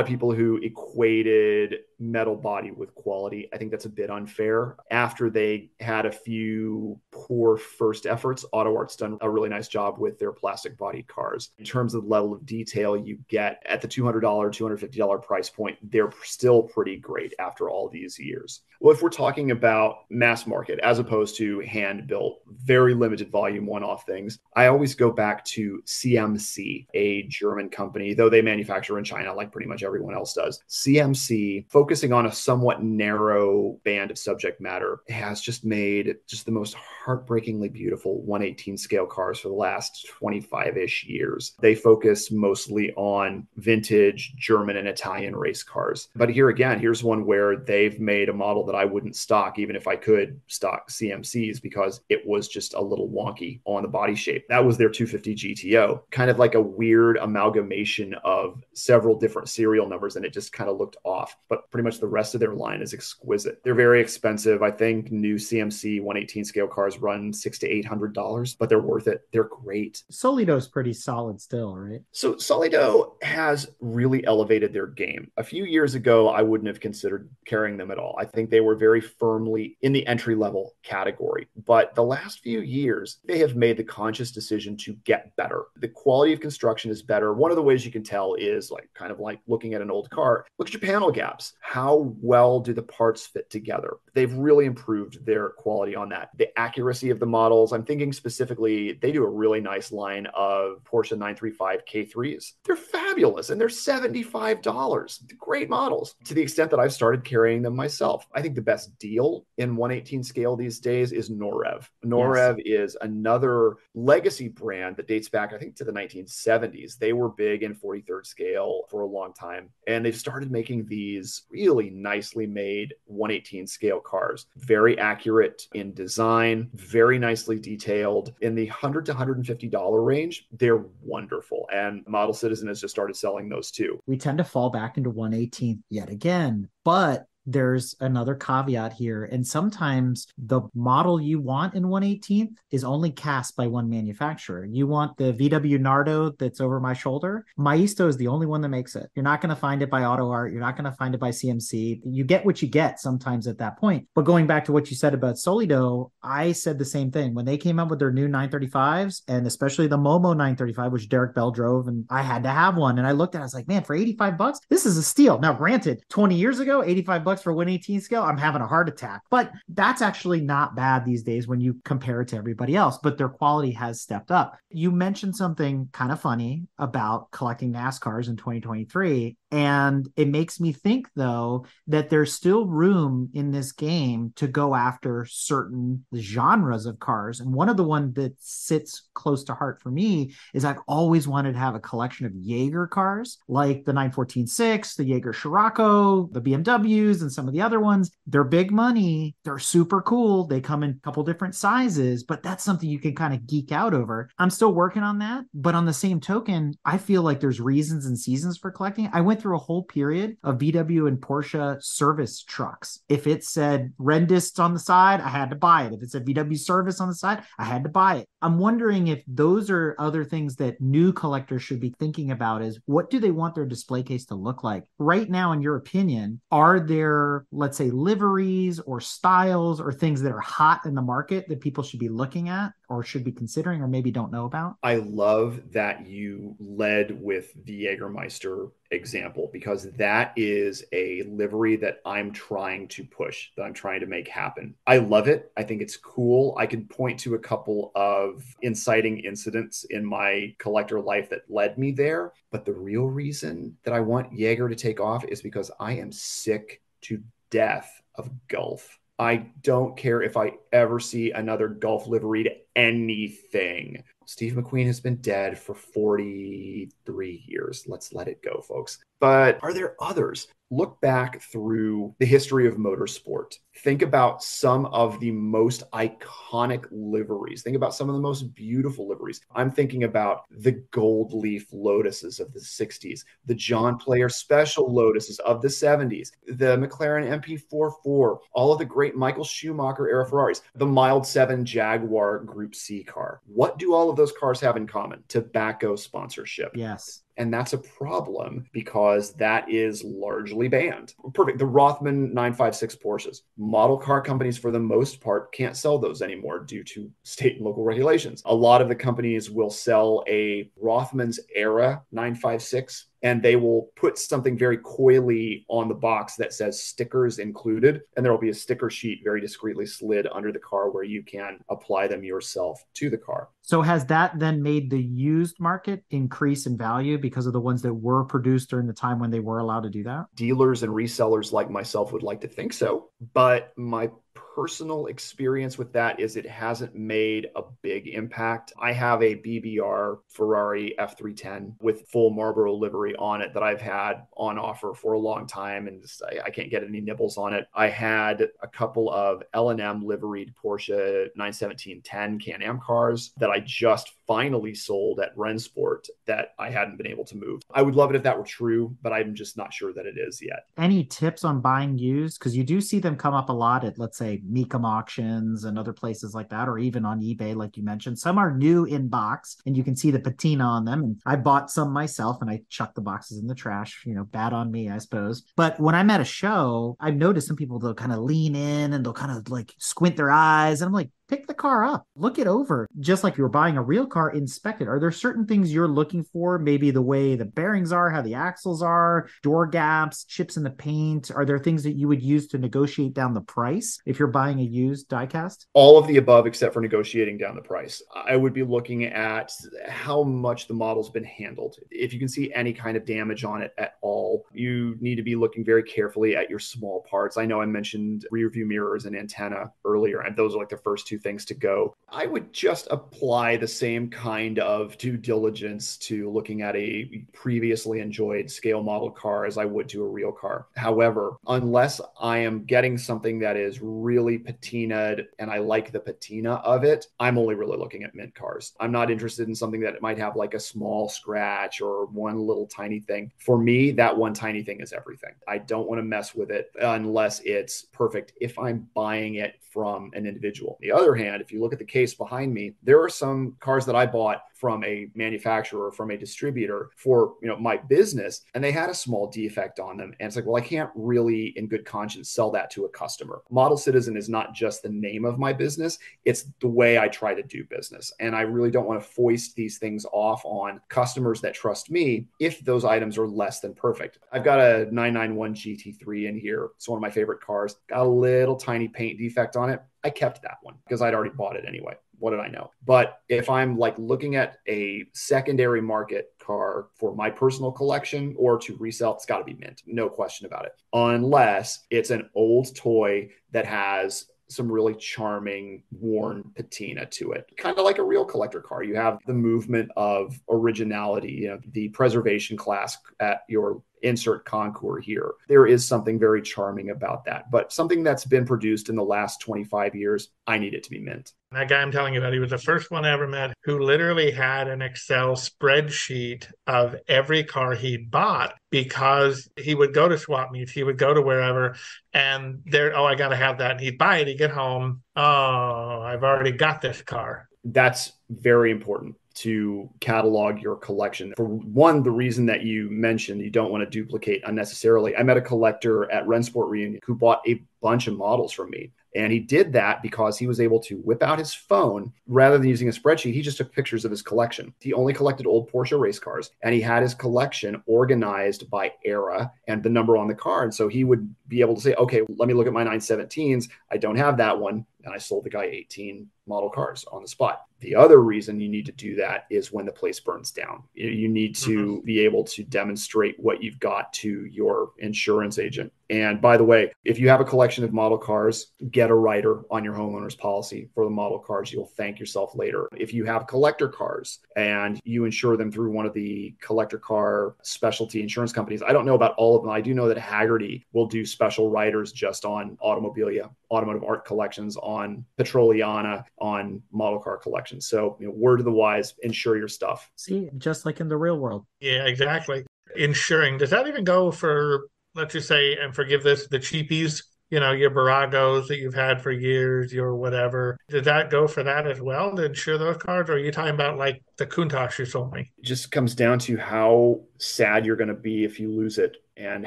of people who equated metal body with quality. I think that's a bit unfair. After they had a few poor first efforts, AUTOart's done a really nice job with their plastic body cars. In terms of the level of detail you get at the $200, $250 price point, they're still pretty great after all these years. Well, if we're talking about mass market as opposed to hand built, very limited volume one off things, I always go back to CMC, a German company, though they manufacture in China like pretty much everyone else does. CMC, focusing on a somewhat narrow band of subject matter, has just made just the most heartbreakingly beautiful 118 scale cars for the last 25 ish years. They focus mostly on vintage German and Italian race cars. But here again, here's one where they've made a model that I wouldn't stock, even if I could stock CMCs, because it was just a little wonky on the body shape. That was their 250 GTO, kind of like a weird amalgamation of several different serial numbers, and it just kind of looked off. But pretty much the rest of their line is exquisite. They're very expensive. I think new CMC 118 scale cars run six to eight hundred dollars, but they're worth it. They're great. Solido's pretty solid still, right? So Solido has really elevated their game. A few years ago, I wouldn't have considered carrying them at all. I think they were very firmly in the entry level category. But the last few years, they have made the conscious decision to get better. The quality of construction is better. One of the ways you can tell is like kind of like looking at an old car. Look at your panel gaps. How well do the parts fit together? They've really improved their quality on that. The accuracy of the models, I'm thinking specifically, they do a really nice line of Porsche 935 K3s. They're fabulous and they're $75. Great models to the extent that I've started carrying them myself. I think the best deal in 118 scale these days is Norev. Norev yes. is another legacy brand that dates back, I think, to the 1970s. They were big in 43rd scale for a long time, and they've started making these really nicely made 118 scale cars. Very accurate in design, very nicely detailed. In the 100 to 150 dollar range, they're wonderful, and Model Citizen has just started selling those too. We tend to fall back into 118 yet again, but there's another caveat here. And sometimes the model you want in 118th is only cast by one manufacturer. You want the VW Nardo that's over my shoulder. Maisto is the only one that makes it. You're not going to find it by AUTOart. You're not going to find it by CMC. You get what you get sometimes at that point. But going back to what you said about Solido, I said the same thing. When they came out with their new 935s, and especially the Momo 935, which Derek Bell drove, and I had to have one. And I looked at it, I was like, man, for 85 bucks, this is a steal. Now, granted, 20 years ago, 85 bucks bucks for 118 scale, I'm having a heart attack. But that's actually not bad these days when you compare it to everybody else, but their quality has stepped up. You mentioned something kind of funny about collecting NASCARs in 2023. And it makes me think, though, that there's still room in this game to go after certain genres of cars. And one of the ones that sits close to heart for me is I've always wanted to have a collection of Jaeger cars, like the 914.6, the Jaeger Scirocco, the BMWs, and some of the other ones. They're big money. They're super cool. They come in a couple different sizes, but that's something you can kind of geek out over. I'm still working on that. But on the same token, I feel like there's reasons and seasons for collecting. I went went through a whole period of VW and Porsche service trucks. If it said Renndienst on the side, I had to buy it. If it said VW service on the side, I had to buy it. I'm wondering if those are other things that new collectors should be thinking about is what do they want their display case to look like? Right now, in your opinion, are there, let's say, liveries or styles or things that are hot in the market that people should be looking at or should be considering or maybe don't know about? I love that you led with the Jägermeister example because that is a livery that I'm trying to push, that I'm trying to make happen. I love it. I think it's cool. I can point to a couple of inciting incidents in my collector life that led me there. But the real reason that I want Jaeger to take off is because I am sick to death of Gulf. I don't care if I ever see another Gulf liveried anything. Steve McQueen has been dead for 43 years. Let's let it go, folks. But are there others? Look back through the history of motorsport. Think about some of the most iconic liveries. Think about some of the most beautiful liveries. I'm thinking about the gold leaf lotuses of the 60s, the John Player special lotuses of the 70s, the McLaren MP44, all of the great Michael Schumacher era Ferraris, the mild 7 Jaguar Group C car. What do all of those cars have in common? Tobacco sponsorship. Yes. And that's a problem because that is largely banned. Perfect. The Rothman 956 Porsches. Model car companies, for the most part, can't sell those anymore due to state and local regulations. A lot of the companies will sell a Rothman's era 956 and they will put something very coyly on the box that says stickers included and there will be a sticker sheet very discreetly slid under the car where you can apply them yourself to the car. So has that then made the used market increase in value because of the ones that were produced during the time when they were allowed to do that? Dealers and resellers like myself would like to think so but my personal experience with that is it hasn't made a big impact. I have a BBR Ferrari F310 with full Marlboro livery on it that I've had on offer for a long time, and I, I can't get any nibbles on it. I had a couple of L&M liveried Porsche 91710 Can-Am cars that I just finally sold at Rennsport that I hadn't been able to move. I would love it if that were true, but I'm just not sure that it is yet. Any tips on buying used? Because you do see them come up a lot at, let's say, Mecum auctions and other places like that, or even on eBay, like you mentioned. Some are new in box and you can see the patina on them. And I bought some myself and I chucked the boxes in the trash, you know, bad on me, I suppose. But when I'm at a show, I've noticed some people, they'll kind of lean in and they'll kind of like squint their eyes. And I'm like, pick the car up, look it over, just like you're buying a real car, inspect it. Are there certain things you're looking for? Maybe the way the bearings are, how the axles are, door gaps, chips in the paint. Are there things that you would use to negotiate down the price if you're buying a used diecast? All of the above, except for negotiating down the price. I would be looking at how much the model's been handled. If you can see any kind of damage on it at all, you need to be looking very carefully at your small parts. I know I mentioned rear view mirrors and antenna earlier, and those are like the first two things to go. I would just apply the same kind of due diligence to looking at a previously enjoyed scale model car as I would to a real car. However, unless I am getting something that is really patinaed and I like the patina of it, I'm only really looking at mint cars. I'm not interested in something that might have like a small scratch or one little tiny thing. For me, that one tiny thing is everything. I don't want to mess with it unless it's perfect if I'm buying it from an individual. The other hand, if you look at the case behind me, there are some cars that I bought from a manufacturer or from a distributor for you know my business and they had a small defect on them. And it's like well i can't really in good conscience sell that to a customer. Model citizen is not just the name of my business it's the way i try to do business. And i really don't want to foist these things off on customers that trust me if those items are less than perfect. I've got a 991 gt3 in here. It's one of my favorite cars. Got a little tiny paint defect on it I kept that one because I'd already bought it anyway. What did I know? But if I'm like looking at a secondary market car for my personal collection or to resell, it's got to be mint. No question about it. Unless it's an old toy that has some really charming worn patina to it kind of like a real collector car you have the movement of originality you know the preservation class at your insert concours here. There is something very charming about that. But something that's been produced in the last 25 years, I need it to be mint. That guy I'm telling you about, he was the first one I ever met who literally had an Excel spreadsheet of every car he bought because he would go to swap meets, he would go to wherever, and there, oh, I got to have that. And he'd buy it, he'd get home, oh, I've already got this car. That's very important to catalog your collection. For one, the reason that you mentioned you don't want to duplicate unnecessarily. I met a collector at Rennsport Reunion who bought a bunch of models from me. And he did that because he was able to whip out his phone rather than using a spreadsheet. He just took pictures of his collection. He only collected old Porsche race cars and he had his collection organized by era and the number on the car. And so he would be able to say, okay, let me look at my 917s. I don't have that one. And I sold the guy 18 model cars on the spot. The other reason you need to do that is when the place burns down. You need to mm-hmm. be able to demonstrate what you've got to your insurance agent. And by the way, if you have a collection of model cars, get a rider on your homeowner's policy for the model cars. You'll thank yourself later. If you have collector cars and you insure them through one of the collector car specialty insurance companies, I don't know about all of them. I do know that Hagerty will do special riders just on automobilia, automotive art collections, on Petroliana, on model car collections. So, you know, word of the wise, insure your stuff. See, just like in the real world. Yeah, exactly. Insuring. Does that even go for, let's just say, and forgive this, the cheapies? You know, your Bburagos that you've had for years, your whatever. Did that go for that as well to insure those cars? Or are you talking about like the Countach you sold me? It just comes down to how sad you're going to be if you lose it and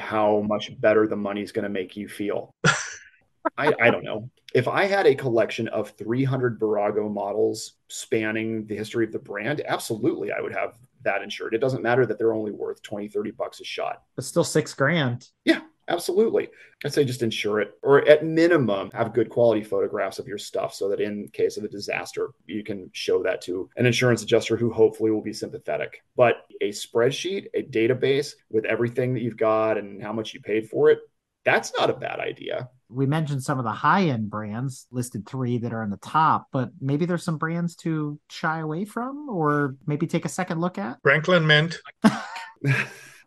how much better the money's going to make you feel. I, I don't know. If I had a collection of 300 Bburago models spanning the history of the brand, absolutely I would have that insured. It doesn't matter that they're only worth 20, 30 bucks a shot. But still six grand. Yeah, absolutely. I'd say just insure it, or at minimum, have good quality photographs of your stuff so that in case of a disaster, you can show that to an insurance adjuster who hopefully will be sympathetic. But a spreadsheet, a database with everything that you've got and how much you paid for it, that's not a bad idea we mentioned some of the high end brands listed three that are in the top but maybe there's some brands to shy away from or maybe take a second look at? Franklin mint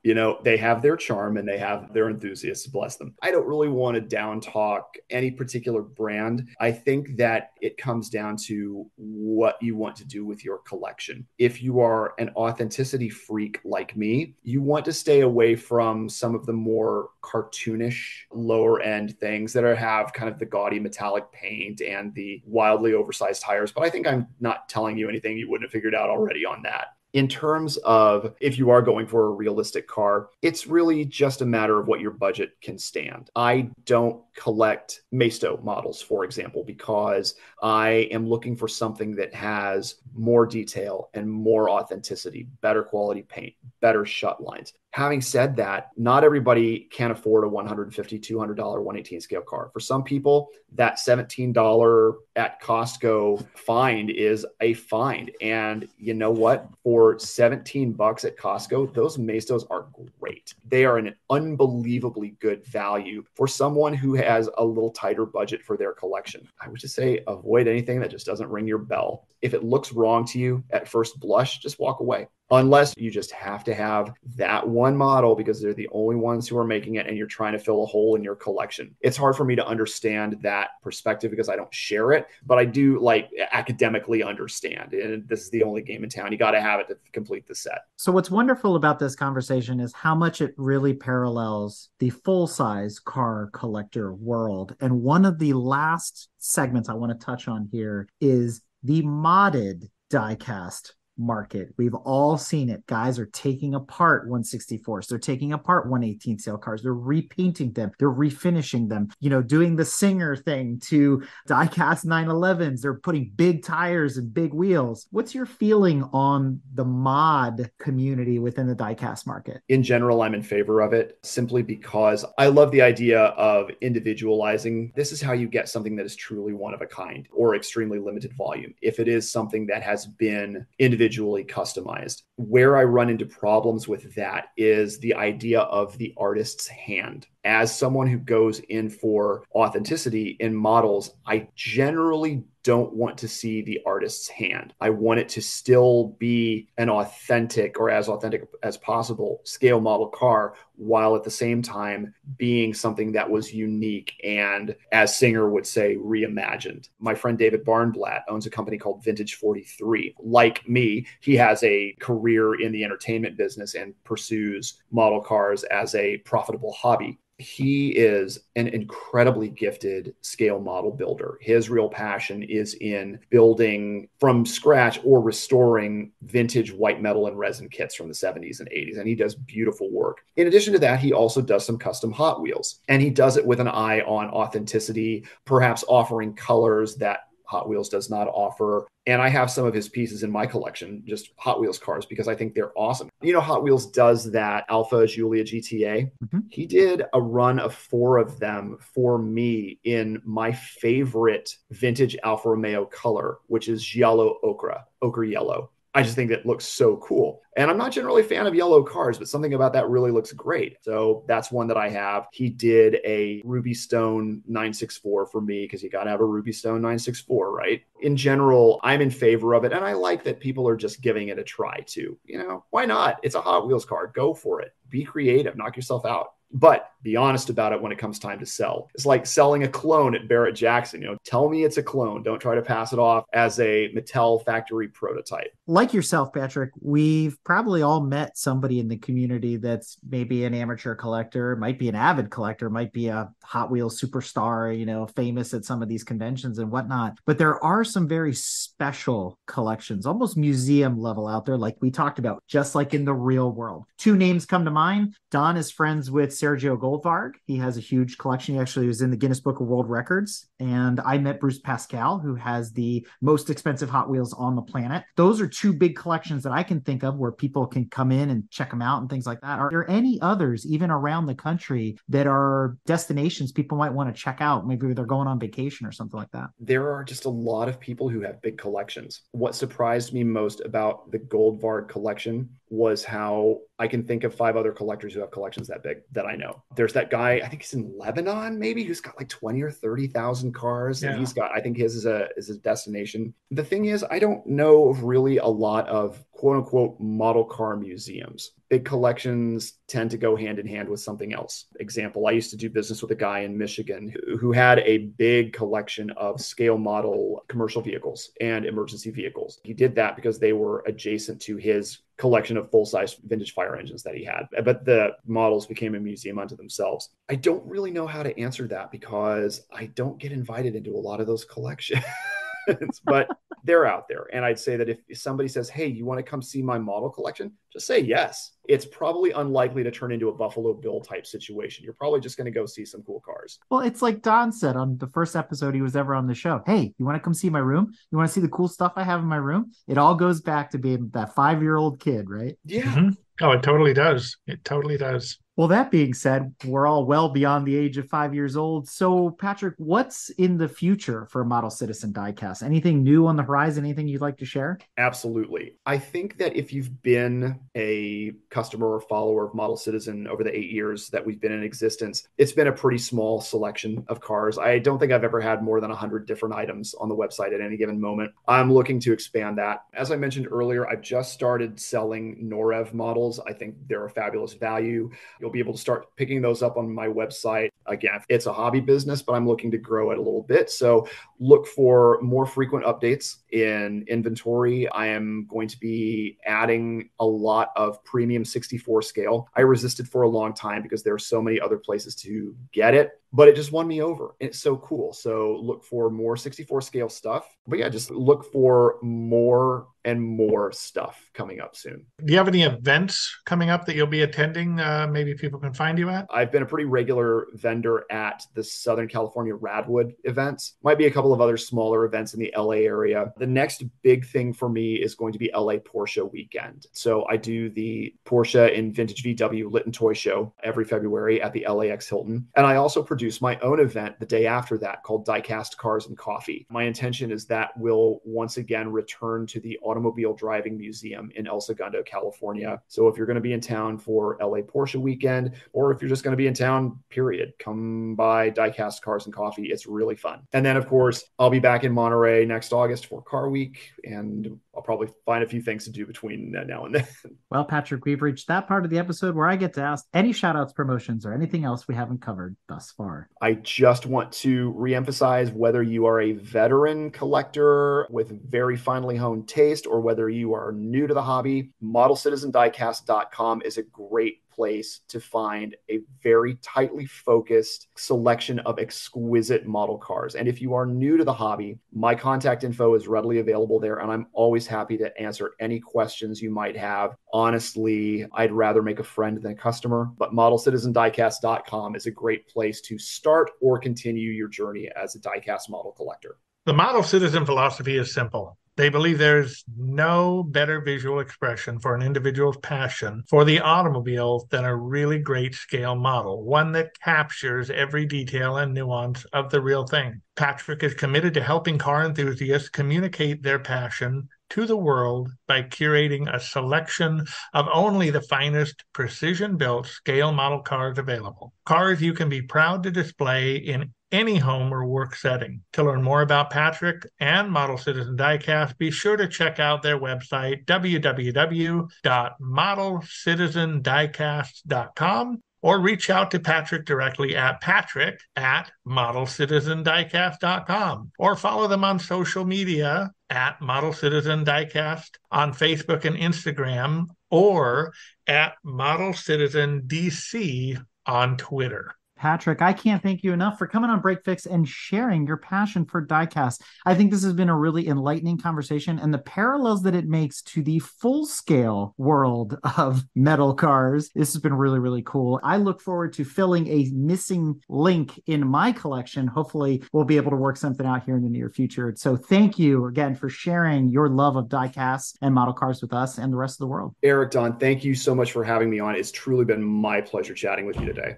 you know, they have their charm and they have their enthusiasts, bless them. I don't really want to down talk any particular brand. I think that it comes down to what you want to do with your collection. If you are an authenticity freak like me, you want to stay away from some of the more cartoonish lower end things that are have kind of the gaudy metallic paint and the wildly oversized tires. But I think I'm not telling you anything you wouldn't have figured out already on that in terms of if you are going for a realistic car, it's really just a matter of what your budget can stand. I don't collect Maisto models, for example, because I am looking for something that has more detail and more authenticity, better quality paint, better shut lines. Having said that, not everybody can afford a $150, $200 118 scale car. For some people, that $17 at Costco find is a find. And you know what? For 17 bucks at Costco, those Maistos are great. They are an unbelievably good value for someone who has a little tighter budget for their collection. I would just say avoid anything that just doesn't ring your bell. If it looks wrong to you at first blush, just walk away unless you just have to have that one model because they're the only ones who are making it and you're trying to fill a hole in your collection. It's hard for me to understand that perspective because I don't share it, but I do like academically understand. And this is the only game in town. You got to have it to complete the set. So, what's wonderful about this conversation is how much it really parallels the full size car collector world. And one of the last segments I want to touch on here is the modded diecast market. We've all seen it. Guys are taking apart 164s. They're taking apart 118 sale cars. They're repainting them. They're refinishing them. You know, doing the Singer thing to diecast 911s. They're putting big tires and big wheels. What's your feeling on the mod community within the diecast market? In general, I'm in favor of it simply because I love the idea of individualizing. This is how you get something that is truly one of a kind or extremely limited volume. If it is something that has been individual individually customized. Where I run into problems with that is the idea of the artist's hand. As someone who goes in for authenticity in models, I generally don't want to see the artist's hand. I want it to still be an authentic or as authentic as possible scale model car while at the same time being something that was unique and, as Singer would say, reimagined. My friend David Barnblatt owns a company called Vintage 43. Like me, he has a career in the entertainment business and pursues model cars as a profitable hobby he is an incredibly gifted scale model builder. His real passion is in building from scratch or restoring vintage white metal and resin kits from the 70s and 80s. And he does beautiful work. In addition to that, he also does some custom Hot Wheels. And he does it with an eye on authenticity, perhaps offering colors that Hot Wheels does not offer. And I have some of his pieces in my collection, just Hot Wheels cars, because I think they're awesome. You know, Hot Wheels does that Alfa Giulia GTA. Mhm. He did a run of four of them for me in my favorite vintage Alfa Romeo color, which is yellow ochre, ochre yellow. I just think that looks so cool. And I'm not generally a fan of yellow cars, but something about that really looks great. So that's one that I have. He did a Rubystone 964 for me because you got to have a Rubystone 964, right? In general, I'm in favor of it. And I like that people are just giving it a try too. You know, why not? It's a Hot Wheels car. Go for it. Be creative, knock yourself out. But be honest about it when it comes time to sell. It's like selling a clone at Barrett Jackson. You know, tell me it's a clone. Don't try to pass it off as a Mattel factory prototype. Like yourself, Patrick, we've probably all met somebody in the community that's maybe an amateur collector, might be an avid collector, might be a Hot Wheels superstar, you know, famous at some of these conventions and whatnot. But there are some very special collections, almost museum level out there, like we talked about, just like in the real world. Two names come to mind. Don is friends with Sergio Goldvarg. He has a huge collection. He actually was in the Guinness Book of World Records. And I met Bruce Pascal, who has the most expensive Hot Wheels on the planet. Those are two big collections that I can think of where people can come in and check them out and things like that. Are there any others, even around the country, that are destinations people might want to check out? Maybe they're going on vacation or something like that. there are just a lot of people who have big collections. What surprised me most about the Goldvarg collection was how I can think of five other collectors who have collections that big that I know. There's that guy, I think he's in Lebanon, maybe, who's got like 20 or 30,000 cars. And he's got, I think his is a is a destination. The thing is, I don't know of really a lot of quote unquote model car museums. Big collections tend to go hand in hand with something else. Example, I used to do business with a guy in Michigan who, who had a big collection of scale model commercial vehicles and emergency vehicles. He did that because they were adjacent to his collection of full size vintage fire engines that he had. But the models became a museum unto themselves. I don't really know how to answer that because I don't get invited into a lot of those collections. but they're out there. And I'd say that if somebody says, Hey, you want to come see my model collection? Just say yes. It's probably unlikely to turn into a Buffalo Bill type situation. You're probably just going to go see some cool cars. Well, it's like Don said on the first episode he was ever on the show. Hey, you want to come see my room? You want to see the cool stuff I have in my room? It all goes back to being that five year old kid, right? Yeah. Mhm. Oh, it totally does. It totally does. Well, that being said, we're all well beyond the age of five years old. So, Patrick, what's in the future for Model Citizen Diecast? Anything new on the horizon? Anything you'd like to share? Absolutely. I think that if you've been a customer or follower of Model Citizen over the eight years that we've been in existence, it's been a pretty small selection of cars. I don't think I've ever had more than 100 different items on the website at any given moment. I'm looking to expand that. As I mentioned earlier, I've just started selling Norev models. I think they're a fabulous value. You'll be able to start picking those up on my website. Again, it's a hobby business, but I'm looking to grow it a little bit. So look for more frequent updates in inventory. I am going to be adding a lot of premium 64 scale. I resisted for a long time because there are so many other places to get it, but it just won me over. It's so cool. So look for more 64 scale stuff. But yeah, just look for more and more stuff coming up soon. Do you have any events coming up that you'll be attending? Uh, maybe people can find you at? I've been a pretty regular vendor at the Southern California Radwood events. Might be a couple of other smaller events in the LA area. The next big thing for me is going to be LA Porsche weekend. So I do the Porsche and Vintage VW Lit and Toy Show every February at the LAX Hilton. And I also produce my own event the day after that called Diecast Cars and Coffee. My intention is that will once again return to the Automobile Driving Museum in El Segundo, California. So if you're going to be in town for LA Porsche weekend, or if you're just going to be in town, period, come by Diecast Cars and Coffee. It's really fun. And then, of course, I'll be back in Monterey next August for Car Week, and I'll probably find a few things to do between now and then. Well, Patrick, we've reached that part of the episode where I get to ask any shout outs, promotions, or anything else we haven't covered thus far. I just want to reemphasize whether you are a veteran collector with very finely honed taste or whether you are new to the hobby, modelcitizendiecast.com is a great place to find a very tightly focused selection of exquisite model cars. And if you are new to the hobby, my contact info is readily available there, and I'm always happy to answer any questions you might have. Honestly, I'd rather make a friend than a customer, but modelcitizendiecast.com is a great place to start or continue your journey as a diecast model collector. The model citizen philosophy is simple They believe there's no better visual expression for an individual's passion for the automobile than a really great scale model, one that captures every detail and nuance of the real thing. Patrick is committed to helping car enthusiasts communicate their passion to the world by curating a selection of only the finest precision built scale model cars available. Cars you can be proud to display in any home or work setting. To learn more about Patrick and Model Citizen Diecast, be sure to check out their website, www.modelcitizendiecast.com, or reach out to Patrick directly at patrick at modelcitizendiecast.com, or follow them on social media at Model Citizen Diecast on Facebook and Instagram, or at Model Citizen DC on Twitter. Patrick, I can't thank you enough for coming on Break Fix and sharing your passion for diecast. I think this has been a really enlightening conversation and the parallels that it makes to the full scale world of metal cars. This has been really, really cool. I look forward to filling a missing link in my collection. Hopefully, we'll be able to work something out here in the near future. So, thank you again for sharing your love of diecast and model cars with us and the rest of the world. Eric, Don, thank you so much for having me on. It's truly been my pleasure chatting with you today.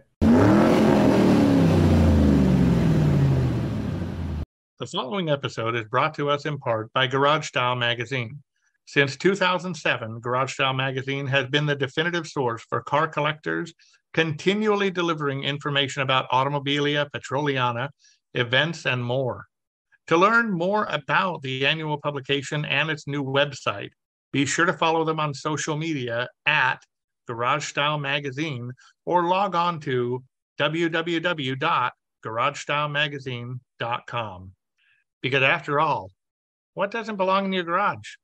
The following episode is brought to us in part by Garage Style Magazine. Since 2007, Garage Style Magazine has been the definitive source for car collectors, continually delivering information about automobilia, petroliana, events, and more. To learn more about the annual publication and its new website, be sure to follow them on social media at Garage Style Magazine or log on to www.garagestylemagazine.com. Because after all, what doesn't belong in your garage?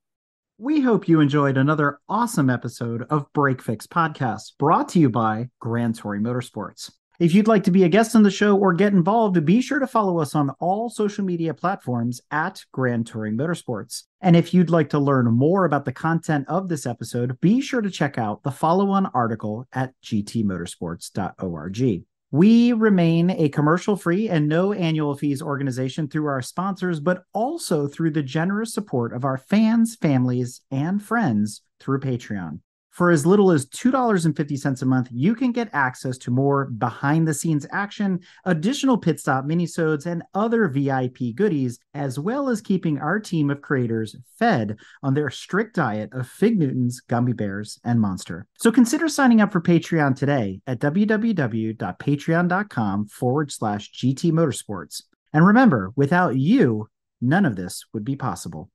We hope you enjoyed another awesome episode of Break Fix Podcast, brought to you by Grand Touring Motorsports. If you'd like to be a guest on the show or get involved, be sure to follow us on all social media platforms at Grand Touring Motorsports. And if you'd like to learn more about the content of this episode, be sure to check out the follow on article at gtmotorsports.org. We remain a commercial free and no annual fees organization through our sponsors, but also through the generous support of our fans, families, and friends through Patreon. For as little as $2.50 a month, you can get access to more behind the scenes action, additional pit stop minisodes, and other VIP goodies, as well as keeping our team of creators fed on their strict diet of Fig Newtons, gummy bears, and Monster. So consider signing up for Patreon today at www.patreon.com forward slash GT Motorsports. And remember, without you, none of this would be possible.